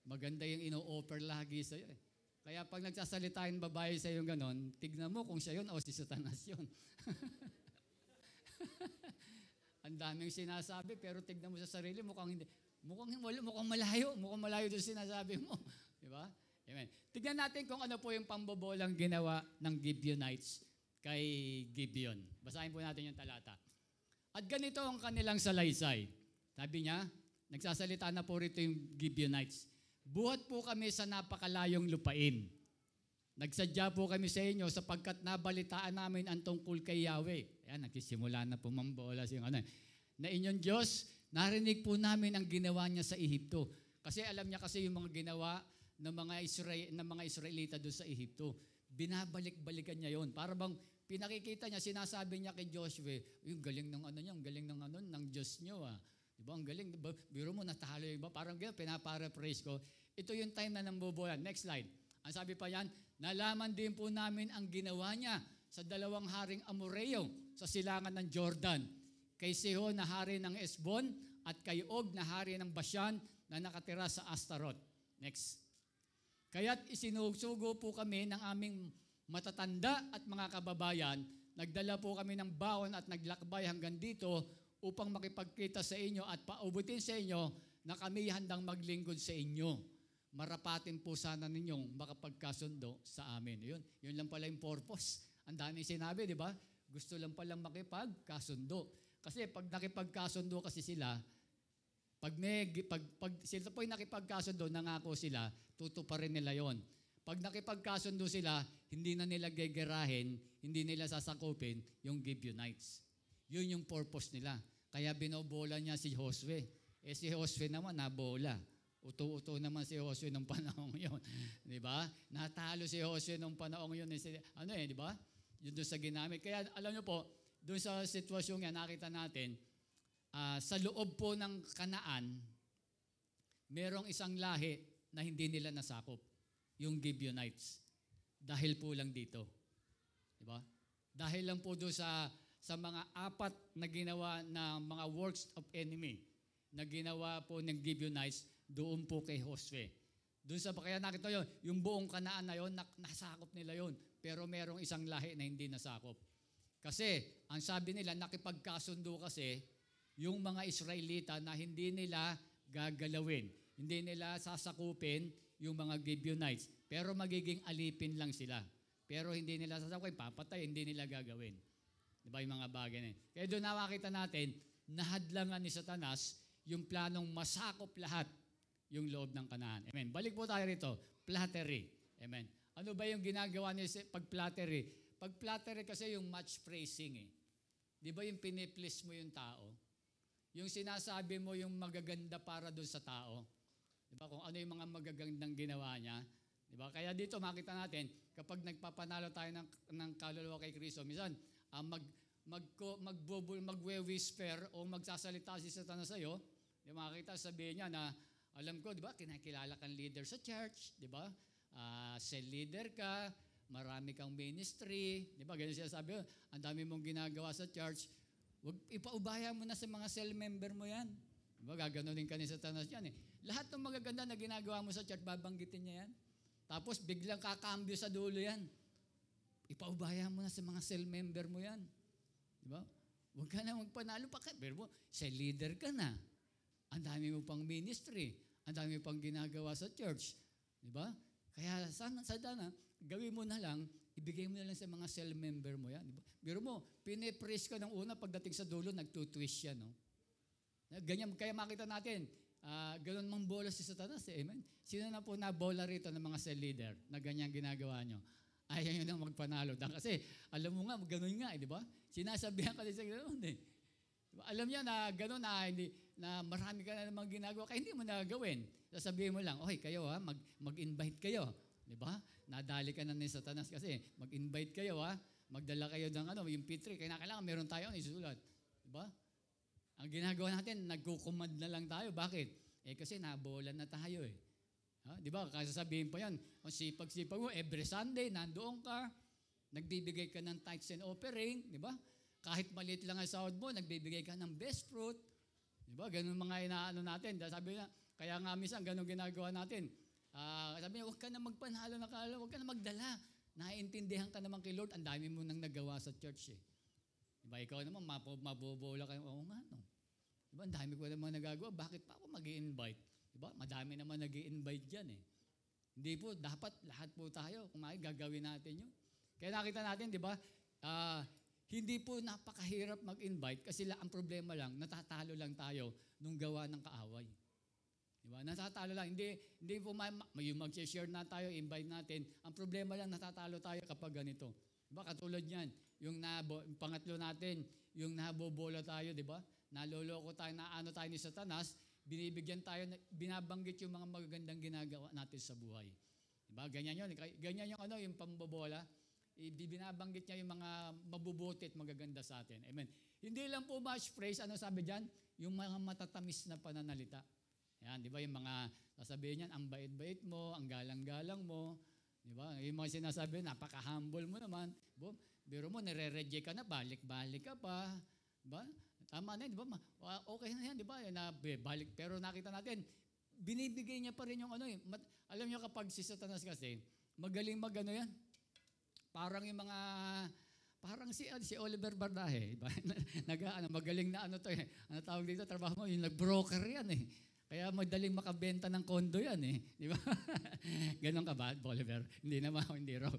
Maganda yung ino-offer lagi sa iyo. Eh. Kaya pag nagsasalita yung babae sa iyo ganon, tignan mo kung siya yun o si Satanas yun. <laughs> <laughs> Ang daming sinasabi, pero tignan mo sa sarili, mukhang hindi. Mukhang, mukhang malayo, mukhang malayo doon sinasabi mo. <laughs> Di ba? Amen. Tignan natin kung ano po yung pambobolang ginawa ng Gibeonites kay Gibeon. Basahin po natin yung talata. At ganito ang kanilang salaysay. Sabi niya, nagsasalita na po rito yung Gibeonites. Buhat po kami sa napakalayong lupain. Nagsadya po kami sa inyo sapagkat nabalitaan namin ang tungkol kay Yahweh. Ayan, nagsisimula na pumambola yung ano. Na inyong Diyos, narinig po namin ang ginawa niya sa Ehipto. Kasi alam niya kasi yung mga ginawa ng mga Israel ng mga Israelita doon sa Ehipto. Binabalik-balikan niya yon. Para bang pinakikita niya, sinasabi niya kay Joshua, yung galing ng ano niya, ang galing ng ano ng Diyos niyo ah. Di ba? Ang galing. Diba? Biro mo, natalo yung iba. Parang gano'n, pinaparaphrase ko. Ito yung time na nambobolan. Next slide. Ang sabi pa yan, nalaman din po namin ang ginawa niya sa dalawang haring Amoreo sa silangan ng Jordan. Kay Sihon na hari ng Esbon at kay Og na hari ng Bashan na nakatira sa Astaroth. Next. Kaya't isinusugo po kami ng aming matatanda at mga kababayan. Nagdala po kami ng baon at naglakbay hanggang dito upang makipagkita sa inyo at paubutin sa inyo na kami handang maglingkod sa inyo. Marapatin po sana ninyong makapagkasundo sa amin. Yun, yun lang pala yung purpose. Ang dami sinabi, di ba? Gusto lang palang makipagkasundo. Kasi pag nakipagkasundo kasi sila, pag, may, pag, pag sila po yung nakipagkasundo, nangako sila, tutuparin nila yon. Pag nakipagkasundo sila, hindi na nila gegerahin, hindi nila sasakupin yung Gibeonites. Yun yung purpose nila. Kaya binobola niya si Josue. Eh si Josue naman nabola. Uto-uto naman si Josue nung panahon <laughs> yun. di ba? Natalo si Josue nung panahon yun. Eh, Ano eh, di ba? Yun doon sa ginamit. Kaya alam nyo po, doon sa sitwasyon yan, nakita natin, ah, sa loob po ng kanaan, merong isang lahi na hindi nila nasakop, yung Gibeonites. Dahil po lang dito. Di ba? Dahil lang po doon sa sa mga apat na ginawa na mga works of enemy na ginawa po ng Gibeonites doon po kay Josue. Doon sa kaya nakita yon, yung buong kanaan na yon nasakop nila yon. Pero merong isang lahi na hindi nasakop. Kasi ang sabi nila nakipagkasundo kasi yung mga Israelita na hindi nila gagalawin, hindi nila sasakupin yung mga Gibeonites, pero magiging alipin lang sila. Pero hindi nila sasakupin, papatay, hindi nila gagawin. Di ba yung mga bagay na yun? Kaya doon nakakita natin, nahadlangan ni Satanas yung planong masakop lahat yung loob ng kanaan. Amen. Balik po tayo rito, flattery. Amen. Ano ba yung ginagawa niya sa pag-flattery? Pag-flattery kasi yung match praising eh. Di ba yung piniplis mo yung tao? Yung sinasabi mo yung magaganda para doon sa tao. Di ba? Kung ano yung mga magagandang ginawa niya. Di ba? Kaya dito makita natin, kapag nagpapanalo tayo ng, ng kaluluwa kay Kristo, minsan, ah, mag, mag, magbubul, magwe-whisper o magsasalita si Satanas sa'yo, di ba? makita sabihin niya na, alam ko, di ba, kinakilala kang leader sa church, di ba? Ah, cell leader ka, marami kang ministry, di ba? Ganyan siya sabi, ang dami mong ginagawa sa church, Wag ipaubaya mo na sa mga cell member mo yan. Diba, gaganunin ka ni Satanas yan eh. Lahat ng magaganda na ginagawa mo sa church, babanggitin niya yan. Tapos biglang kakambyo sa dulo yan. Ipaubaya mo na sa mga cell member mo yan. Diba? Huwag ka na magpanalo pa ka. Pero cell leader ka na. Ang dami mo pang ministry. Ang dami pang ginagawa sa church. Diba? Kaya sana, sana, gawin mo na lang, ibigay mo na lang sa mga cell member mo yan. Biro mo, pinipraise ka ng una, pagdating sa dulo, nagtutwist siya, no? Ganyan, kaya makita natin, ah, ganun mang bola si Satanas, eh, amen? Sino na po na bola rito ng mga cell leader na ganyan ginagawa nyo? Ayaw nyo nang magpanalo. Dahil Kasi, alam mo nga, ganun nga, eh, di ba? Sinasabihan ka din sa ganun, eh. Diba? Alam niya na gano'n na, hindi, na marami ka na namang ginagawa, kaya hindi mo na gawin. Sasabihin mo lang, okay, kayo ha, mag, mag-invite kayo. Di ba? Nadali ka na ni Satanas kasi mag-invite kayo ha, magdala kayo ng ano, yung P3, kaya kailangan meron tayo isulat. Di ba? Ang ginagawa natin, nagkukumand na lang tayo. Bakit? Eh kasi nabolan na tayo eh. Ha? Di ba? Kasi sabihin pa yan, ang sipag-sipag mo, every Sunday, nandoon ka, nagbibigay ka ng tithes and offering, di ba? Kahit maliit lang ang sahod mo, nagbibigay ka ng best fruit. Di ba? Ganun mga inaano natin. Dahil Sabi na, kaya nga minsan, ganun ginagawa natin. Ah, sabi niya, huwag ka na magpanalo na kala, huwag ka na magdala. Naiintindihan ka naman kay Lord, ang dami mo nang nagawa sa church eh. Diba, ikaw naman, mapo, mabobola ka. Oo nga, no. Diba, ang dami ko naman nagagawa. Bakit pa ako mag invite Diba, madami naman nag invite dyan eh. Hindi po, dapat lahat po tayo, kung may gagawin natin yun. Kaya nakita natin, di ba, ah, hindi po napakahirap mag-invite kasi la, ang problema lang, natatalo lang tayo nung gawa ng kaaway. Di ba? Natatalo lang. Hindi, hindi po may, may mag-share na tayo, invite natin. Ang problema lang, natatalo tayo kapag ganito. Di ba? Katulad niyan, yung, nabo, pangatlo natin, yung nabobola tayo, di ba? Naloloko tayo, na ano tayo ni Satanas, binibigyan tayo, binabanggit yung mga magagandang ginagawa natin sa buhay. Di ba? Ganyan yun. Ganyan yung ano, yung pambobola. Binabanggit niya yung mga mabubuti at magaganda sa atin. Amen. Hindi lang po much praise, ano sabi diyan? Yung mga matatamis na pananalita. Yan, di ba? Yung mga sasabihin niyan, ang bait-bait mo, ang galang-galang mo. Di ba? Yung mga sinasabi, napaka-humble mo naman. Boom. Biro mo, nire-reject ka na, balik-balik ka pa. Di ba? Tama na, di ba? Okay na yan, di ba? Na, balik. Pero nakita natin, binibigay niya pa rin yung ano eh. Mat, alam niyo kapag si Satanas kasi, magaling magano yan. Parang yung mga parang si si Oliver Bardahe? <laughs> Nag ano, magaling na ano to eh. Ano tawag dito trabaho mo, yung nag-broker yan eh. Kaya madaling makabenta ng kondo yan eh. Di ba? <laughs> Ganon ka ba, Oliver? Hindi naman hindi raw.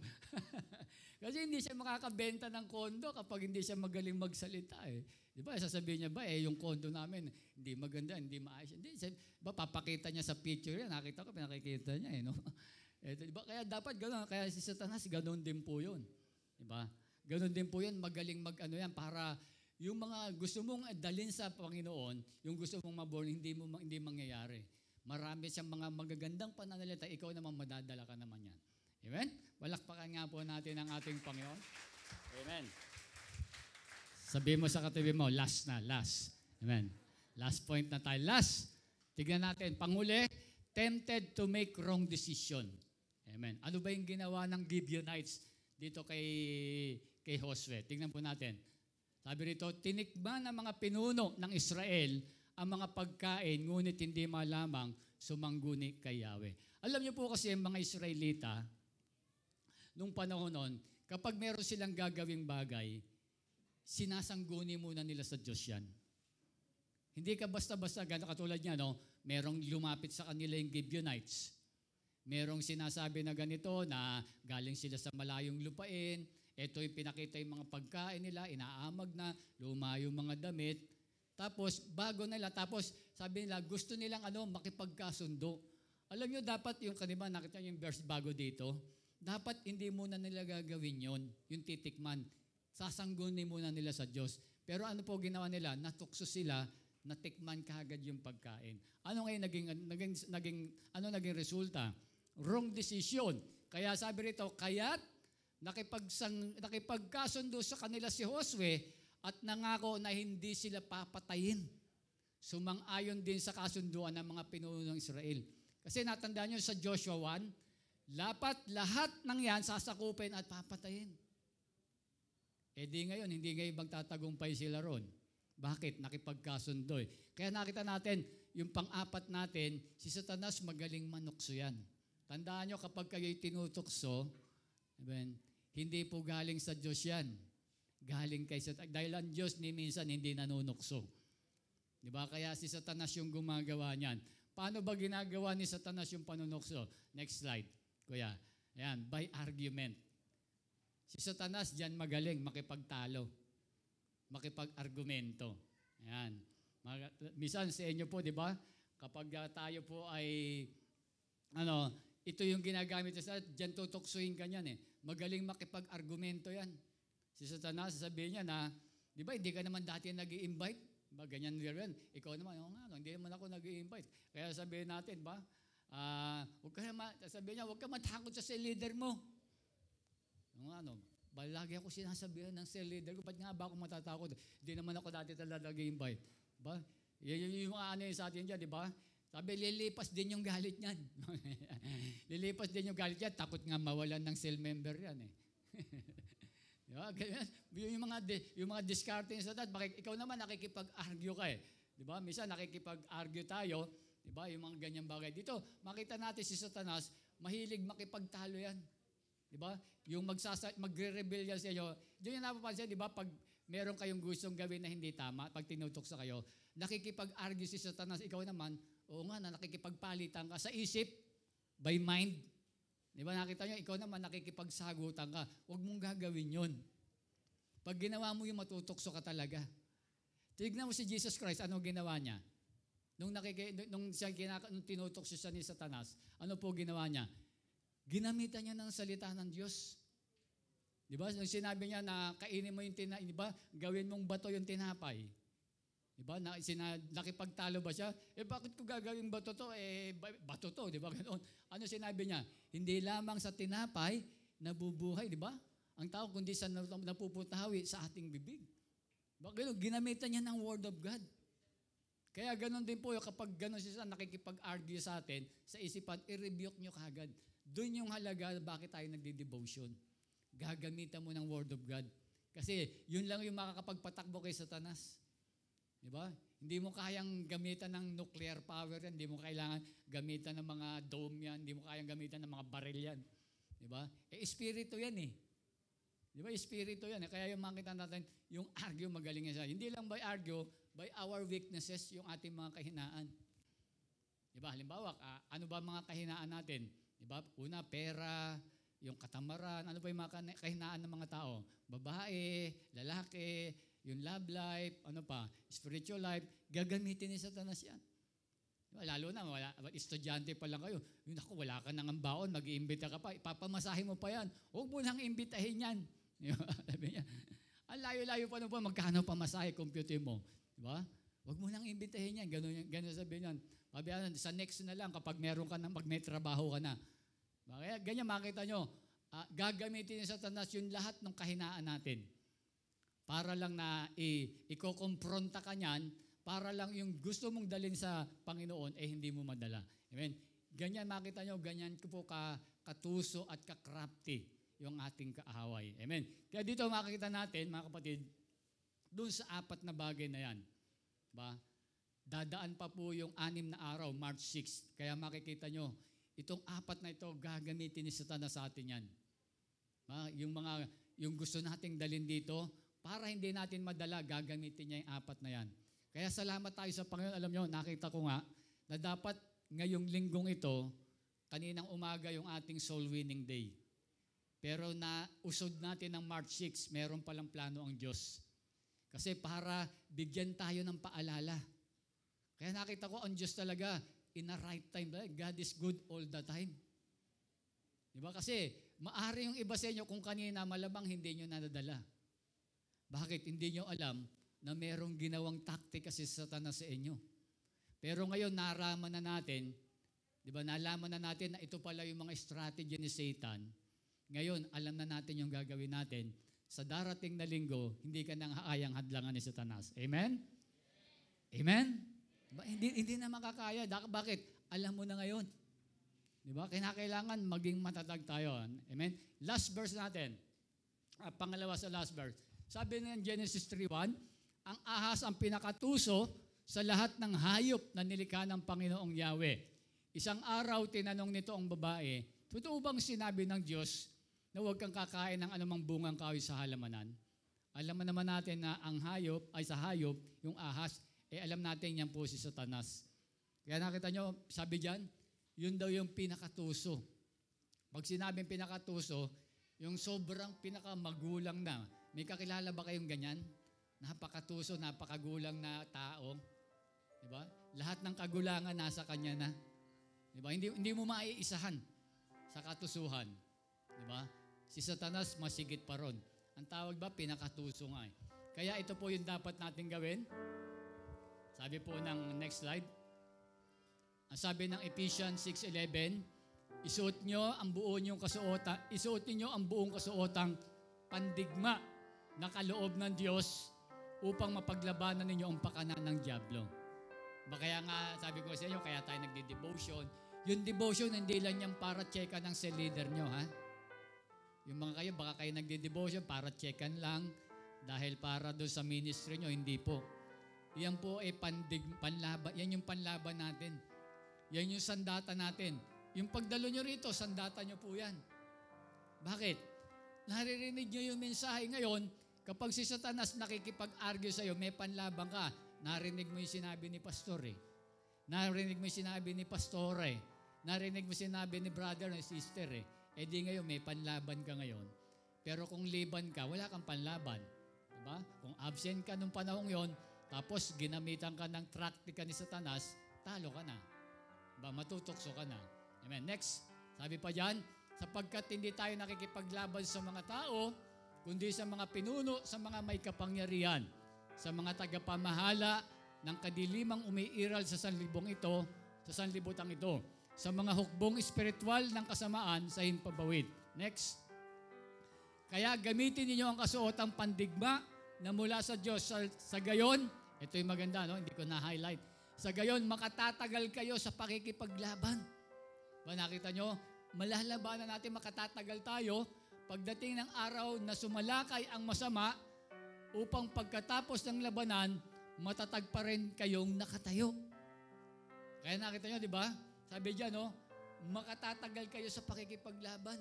<laughs> Kasi hindi siya makakabenta ng kondo kapag hindi siya magaling magsalita eh. Di ba? Sasabihin niya ba, eh, yung kondo namin, hindi maganda, hindi maayos. Hindi, ba, papakita niya sa picture yan. Nakita ko, pinakikita niya eh, no? Eh, di ba? Kaya dapat gano'n. Kaya si Satanas, gano'n din po yun. Di ba? Gano'n din po yun. Magaling mag ano yan para yung mga gusto mong dalin sa Panginoon, yung gusto mong maborn, hindi mo hindi mangyayari. Marami siyang mga magagandang pananalita, ikaw naman madadala ka naman yan. Amen? Walakpakan nga po natin ang ating Panginoon. Amen. Sabi mo sa katabi mo, last na, last. Amen. Last point na tayo. Last. Tignan natin. Panghuli, tempted to make wrong decision. Amen. Ano ba yung ginawa ng Gibeonites dito kay kay Josue? Tingnan po natin. Sabi rito, tinikman ng mga pinuno ng Israel ang mga pagkain, ngunit hindi malamang sumangguni kay Yahweh. Alam niyo po kasi ang mga Israelita, nung panahon noon, kapag meron silang gagawing bagay, sinasangguni muna nila sa Diyos yan. Hindi ka basta-basta, gano'n katulad niya, no? merong lumapit sa kanila yung Gibeonites. Merong sinasabi na ganito na galing sila sa malayong lupain, ito yung pinakita yung mga pagkain nila, inaamag na, luma yung mga damit. Tapos, bago nila, tapos sabi nila, gusto nilang ano, makipagkasundo. Alam nyo, dapat yung kanima, nakita nyo yung verse bago dito, dapat hindi muna nila gagawin yon yung titikman. Sasangguni muna nila sa Diyos. Pero ano po ginawa nila? Natukso sila, natikman kaagad yung pagkain. Ano ngayon naging, naging, naging, ano naging resulta? Wrong decision. Kaya sabi rito, kaya't nakipagsang, nakipagkasundo sa kanila si Josue at nangako na hindi sila papatayin. Sumang-ayon din sa kasunduan ng mga pinuno ng Israel. Kasi natandaan nyo sa Joshua 1, lapat lahat ng yan sasakupin at papatayin. E di ngayon, hindi ngayon magtatagumpay sila ron. Bakit? Nakipagkasundo eh. Kaya nakita natin, yung pang-apat natin, si Satanas magaling manukso yan. Tandaan nyo, kapag kayo'y tinutukso, amen, hindi po galing sa Diyos yan. Galing kay Satanas. Dahil ang Diyos ni minsan hindi nanunukso. Di ba? Kaya si Satanas yung gumagawa niyan. Paano ba ginagawa ni Satanas yung panunukso? Next slide, kuya. Ayan, by argument. Si Satanas diyan magaling makipagtalo. Makipag-argumento. Ayan. Misan sa inyo po, di ba? Kapag uh, tayo po ay ano, ito yung ginagamit sa diyan tutuksuhin ka niyan eh. Magaling makipag-argumento yan. Si Satanas, sasabihin niya na, di ba, hindi ka naman dati nag invite Ba, ganyan yan. Ikaw naman, oh, nga, no, hindi naman ako nag invite Kaya sabihin natin, ba, uh, huwag ka naman, sabihin niya, huwag ka matakot sa cell leader mo. Yung ano, lagi ako sinasabihan ng cell leader ko, ba't nga ba ako matatakot? Hindi naman ako dati talaga nag-invite. Ba? Y- y- yung ano yung sa atin dyan, di ba? Sabi, lilipas din yung galit niyan. <laughs> lilipas din yung galit niyan. Takot nga mawalan ng cell member yan eh. <laughs> di ba? Yung mga, yung mga discarding sa that, bakit, ikaw naman nakikipag-argue ka eh. Di ba? Misa nakikipag-argue tayo, di ba? Yung mga ganyang bagay. Dito, makita natin si Satanas, mahilig makipagtalo yan. Di ba? Yung magsasa, magre-rebel yan sa iyo. Diyan yung napapansin, di ba? Pag meron kayong gustong gawin na hindi tama, pag tinutok sa kayo, nakikipag-argue si Satanas, ikaw naman, Oo nga na nakikipagpalitan ka sa isip, by mind. Di ba nakita nyo, ikaw naman nakikipagsagutan ka. Huwag mong gagawin yon. Pag ginawa mo yung matutokso ka talaga. Tignan mo si Jesus Christ, ano ginawa niya? Nung, nakiki, nung, siya kinaka, nung tinutokso siya ni Satanas, ano po ginawa niya? Ginamitan niya ng salita ng Diyos. Di ba? Nung sinabi niya na kainin mo yung tinapay, di ba? Gawin mong bato yung tinapay. Diba? Na, sina, nakipagtalo ba siya? Eh bakit ko gagawin bato to? Eh bato to, <laughs> di ba? Ganoon. Ano sinabi niya? Hindi lamang sa tinapay nabubuhay, di ba? Ang tao kundi sa napuputawi sa ating bibig. Diba? Ganun, ginamitan niya ng word of God. Kaya ganun din po, kapag ganun siya nakikipag-argue sa atin, sa isipan, i-rebuke nyo kagad. Doon yung halaga bakit tayo nagdi-devotion. Gagamitan mo ng word of God. Kasi yun lang yung makakapagpatakbo kay Satanas. Di ba? Hindi mo kayang gamitan ng nuclear power yan. Hindi mo kailangan gamitan ng mga dome yan. Hindi mo kayang gamitan ng mga baril yan. Di ba? Eh, espiritu yan eh. Di ba? Espiritu yan. Eh. Kaya yung makita natin, yung argue magaling siya. Hindi lang by argue, by our weaknesses, yung ating mga kahinaan. Di ba? Halimbawa, ano ba mga kahinaan natin? Di ba? Una, pera, yung katamaran, ano ba yung mga kahinaan ng mga tao? Babae, lalaki, yung love life, ano pa, spiritual life, gagamitin ni Satanas yan. Diba, Lalo na, wala, estudyante pa lang kayo. Yun ako, wala ka nang baon, mag-iimbita ka pa, ipapamasahe mo pa yan. Huwag mo nang imbitahin yan. <laughs> Diba? Sabi niya, ang layo-layo pa nung pa, magkano pamasahe, compute mo. Diba? Huwag mo nang imbitahin yan. Ganun, ganun sabi niyan. Niya, sa next na lang, kapag meron ka na, pag may trabaho ka na. Diba? Kaya ganyan, makita nyo, ah, gagamitin ni Satanas yung lahat ng kahinaan natin para lang na i- ikokompronta ka niyan, para lang yung gusto mong dalhin sa Panginoon, eh hindi mo madala. Amen? Ganyan makita nyo, ganyan ko po ka, katuso at kakrafty yung ating kaaway. Amen? Kaya dito makikita natin, mga kapatid, doon sa apat na bagay na yan. Ba? Dadaan pa po yung anim na araw, March 6. Kaya makikita nyo, itong apat na ito, gagamitin ni Satanas sa atin yan. Ba? Yung mga, yung gusto nating dalhin dito, para hindi natin madala, gagamitin niya yung apat na yan. Kaya salamat tayo sa Panginoon. Alam nyo, nakita ko nga na dapat ngayong linggong ito, kaninang umaga yung ating soul winning day. Pero na usod natin ng March 6, meron palang plano ang Diyos. Kasi para bigyan tayo ng paalala. Kaya nakita ko ang Diyos talaga in a right time. God is good all the time. Di ba? Kasi maari yung iba sa inyo kung kanina malamang hindi nyo nadadala. Bakit? Hindi nyo alam na merong ginawang taktik kasi sa satanas sa inyo. Pero ngayon, naraman na natin, di ba, nalaman na natin na ito pala yung mga strategy ni Satan. Ngayon, alam na natin yung gagawin natin. Sa darating na linggo, hindi ka nang haayang hadlangan ni Satanas. Amen? Amen? Ba, hindi, hindi na makakaya. Bakit? Alam mo na ngayon. Di ba? Kinakailangan maging matatag tayo. Amen? Last verse natin. Ah, pangalawa sa last verse. Sabi ng Genesis 3.1, ang ahas ang pinakatuso sa lahat ng hayop na nilikha ng Panginoong Yahweh. Isang araw, tinanong nito ang babae, totoo bang sinabi ng Diyos na huwag kang kakain ng anumang bungang kahoy sa halamanan? Alam naman natin na ang hayop, ay sa hayop, yung ahas, eh alam natin yan po si Satanas. Kaya nakita nyo, sabi dyan, yun daw yung pinakatuso. Pag sinabing pinakatuso, yung sobrang pinakamagulang na. May kakilala ba kayong ganyan? Napakatuso, napakagulang na tao. Di ba? Lahat ng kagulangan nasa kanya na. Di ba? Hindi, hindi mo maiisahan sa katusuhan. Di ba? Si Satanas masigit pa ron. Ang tawag ba, pinakatuso nga eh. Kaya ito po yung dapat natin gawin. Sabi po ng next slide. Ang sabi ng Ephesians 6.11, isuot nyo ang buo nyong kasuotan, isuot niyo ang buong kasuotang pandigma na kaloob ng Diyos upang mapaglabanan ninyo ang pakanan ng Diablo. Ba nga, sabi ko sa inyo, kaya tayo nagdi-devotion. Yung devotion, hindi lang yan para checkan ng cell leader nyo, ha? Yung mga kayo, baka kayo nagdi-devotion para checkan lang dahil para doon sa ministry nyo, hindi po. Yan po ay pandig, panlaban, yan yung panlaban natin. Yan yung sandata natin. Yung pagdalo nyo rito, sandata nyo po yan. Bakit? Naririnig nyo yung mensahe ngayon, kapag si Satanas nakikipag-argue sa'yo, may panlaban ka, narinig mo yung sinabi ni pastor eh. Narinig mo yung sinabi ni pastor eh. Narinig mo yung sinabi ni brother and sister eh. Eh di ngayon, may panlaban ka ngayon. Pero kung liban ka, wala kang panlaban. Diba? Kung absent ka nung panahong yon, tapos ginamitan ka ng traktika ni Satanas, talo ka na. Ba, matutokso ka na. Amen. Next, sabi pa dyan, sapagkat hindi tayo nakikipaglaban sa mga tao, kundi sa mga pinuno, sa mga may kapangyarihan, sa mga tagapamahala ng kadilimang umiiral sa sanlibong ito, sa sanlibutan ito, sa mga hukbong espiritual ng kasamaan sa himpabawid. Next. Kaya gamitin ninyo ang kasuotang pandigma na mula sa Diyos. Sa, sa gayon, ito yung maganda, no? hindi ko na-highlight. Sa gayon, makatatagal kayo sa pakikipaglaban. Ba, nakita nyo? Malalabanan natin, makatatagal tayo pagdating ng araw na sumalakay ang masama upang pagkatapos ng labanan, matatag pa rin kayong nakatayo. Kaya nakita nyo, di ba? Sabi dyan, no? Makatatagal kayo sa pakikipaglaban.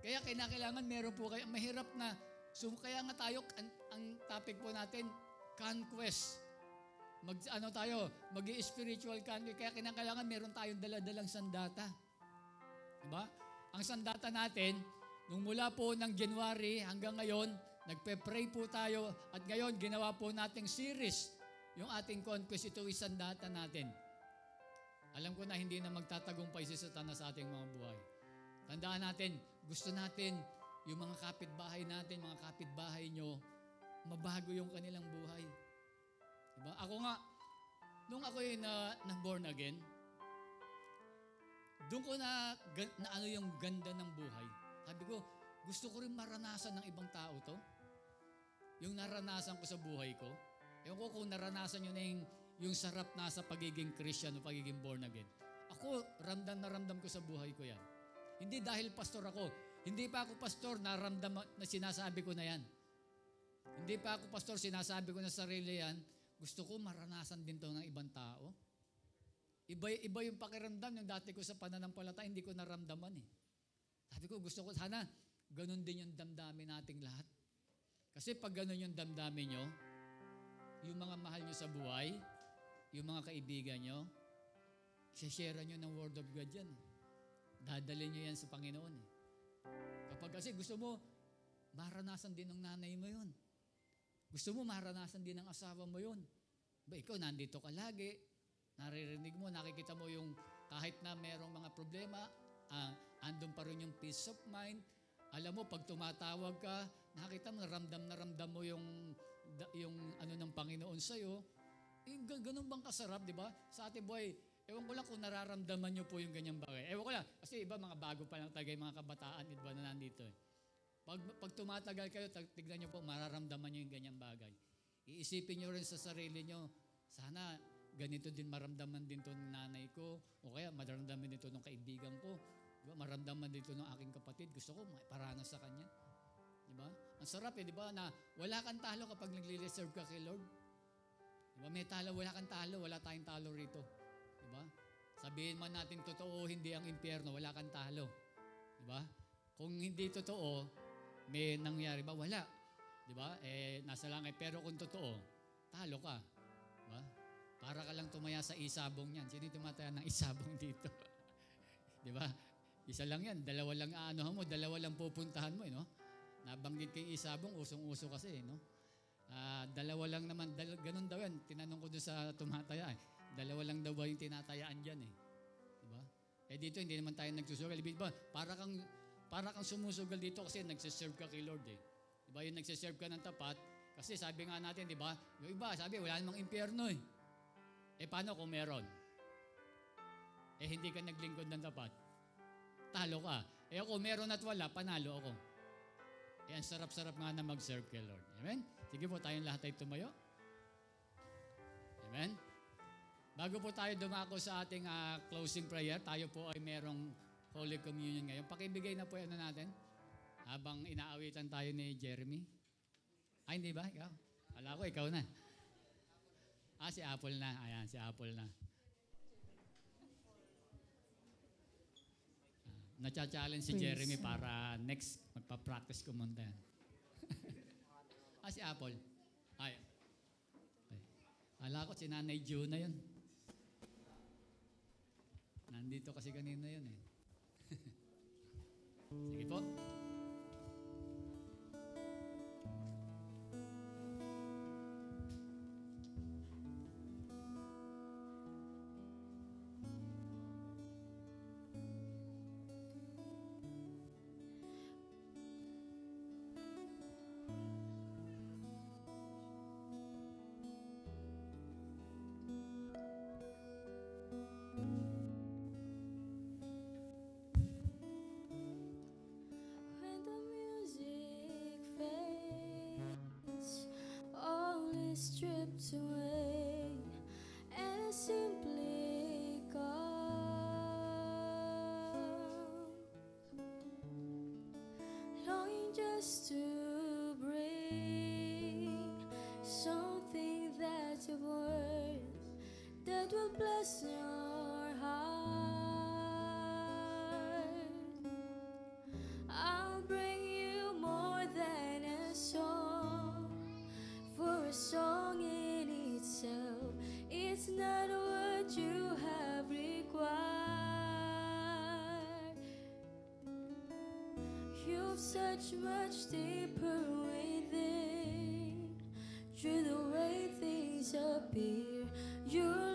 Kaya kinakailangan meron po kayo, mahirap na, so kaya nga tayo, ang, ang topic po natin, conquest. Mag, ano tayo, mag spiritual conquest. Kaya kinakailangan meron tayong daladalang sandata. Diba? Ang sandata natin, nung mula po ng January hanggang ngayon, nagpe-pray po tayo at ngayon ginawa po nating series yung ating conquest. Ito isang data natin. Alam ko na hindi na magtatagumpay si Satanas sa ating mga buhay. Tandaan natin, gusto natin yung mga kapitbahay natin, mga kapitbahay nyo, mabago yung kanilang buhay. Diba? Ako nga, nung ako yung na, na born again, doon ko na, na ano yung ganda ng buhay. Sabi ko, gusto ko rin maranasan ng ibang tao to. Yung naranasan ko sa buhay ko. Ewan ko kung naranasan nyo na yung, yung sarap na sa pagiging Christian o pagiging born again. Ako, ramdam na ramdam ko sa buhay ko yan. Hindi dahil pastor ako. Hindi pa ako pastor, naramdam na sinasabi ko na yan. Hindi pa ako pastor, sinasabi ko na sa sarili yan. Gusto ko maranasan din to ng ibang tao. Iba, iba yung pakiramdam yung dati ko sa pananampalataya, hindi ko naramdaman eh. Sabi ko, gusto ko sana ganun din yung damdamin nating lahat. Kasi pag ganun yung damdamin nyo, yung mga mahal nyo sa buhay, yung mga kaibigan nyo, share nyo ng Word of God yan. Dadalhin nyo yan sa Panginoon. Eh. Kapag kasi gusto mo, maranasan din ng nanay mo yun. Gusto mo, maranasan din ng asawa mo yun. Ba, ikaw, nandito ka lagi, naririnig mo, nakikita mo yung kahit na merong mga problema, ah, andun pa rin yung peace of mind. Alam mo, pag tumatawag ka, nakita mo, ramdam na ramdam mo yung, yung ano ng Panginoon sa'yo. Eh, ga- ganun bang kasarap, di ba? Sa ating buhay, ewan ko lang kung nararamdaman nyo po yung ganyang bagay. Ewan ko lang, kasi iba mga bago pa lang tagay, mga kabataan, di ba, na nandito eh. Pag, pag tumatagal kayo, tignan nyo po, mararamdaman nyo yung ganyang bagay. Iisipin nyo rin sa sarili nyo, sana ganito din maramdaman din to ng nanay ko, o kaya maramdaman dito ng kaibigan ko, di ba? maramdaman dito ng aking kapatid, gusto ko paranas sa kanya. Di ba? Ang sarap eh, di ba, na wala kang talo kapag nagli-reserve ka kay Lord. Di ba? May talo, wala kang talo, wala tayong talo rito. Di ba? Sabihin man natin totoo, hindi ang impyerno, wala kang talo. Di ba? Kung hindi totoo, may nangyari ba? Wala. Di ba? Eh, nasa langit. Pero kung totoo, talo ka. Di ba? Para ka lang tumaya sa isabong yan. Sino tumataya ng <laughs> isabong dito? Di ba? Isa lang yan. Dalawa lang aanuhan mo. Dalawa lang pupuntahan mo. Eh, no? Nabanggit kay isabong. Usong-uso kasi. Eh, no? Ah, dalawa lang naman. Dal- ganun daw yan. Tinanong ko doon sa tumataya. Eh. Dalawa lang daw ba yung tinatayaan dyan eh. Di ba? Eh dito hindi naman tayo nagsusugal. Di ba? Para kang para kang sumusugal dito kasi nagsiserve ka kay Lord eh. Di ba? Yung nagsiserve ka ng tapat, kasi sabi nga natin, di ba? Yung iba, sabi, wala namang impyerno eh. Eh paano kung meron? Eh hindi ka naglingkod ng tapat. Talo ka. Eh ako, meron at wala, panalo ako. Eh ang sarap-sarap nga na mag-serve kay Lord. Amen? Sige po, tayong lahat ay tumayo. Amen? Bago po tayo dumako sa ating ah, closing prayer, tayo po ay merong Holy Communion ngayon. Pakibigay na po na natin habang inaawitan tayo ni Jeremy. Ay, hindi ba? Ikaw? Kala ko, ikaw na. Ah, si Apple na. Ayan, si Apple na. Nacha-challenge si
Praise
Jeremy para next magpa-practice kumanta ah, si Apple. Ay. Ay. Ala ko si Nanay Ju na yun. Nandito kasi kanina yun eh. <laughs> Sige po.
Stripped away, and simply come, longing just to bring something that's worth that will bless your You've such much deeper within, through the way things appear. Into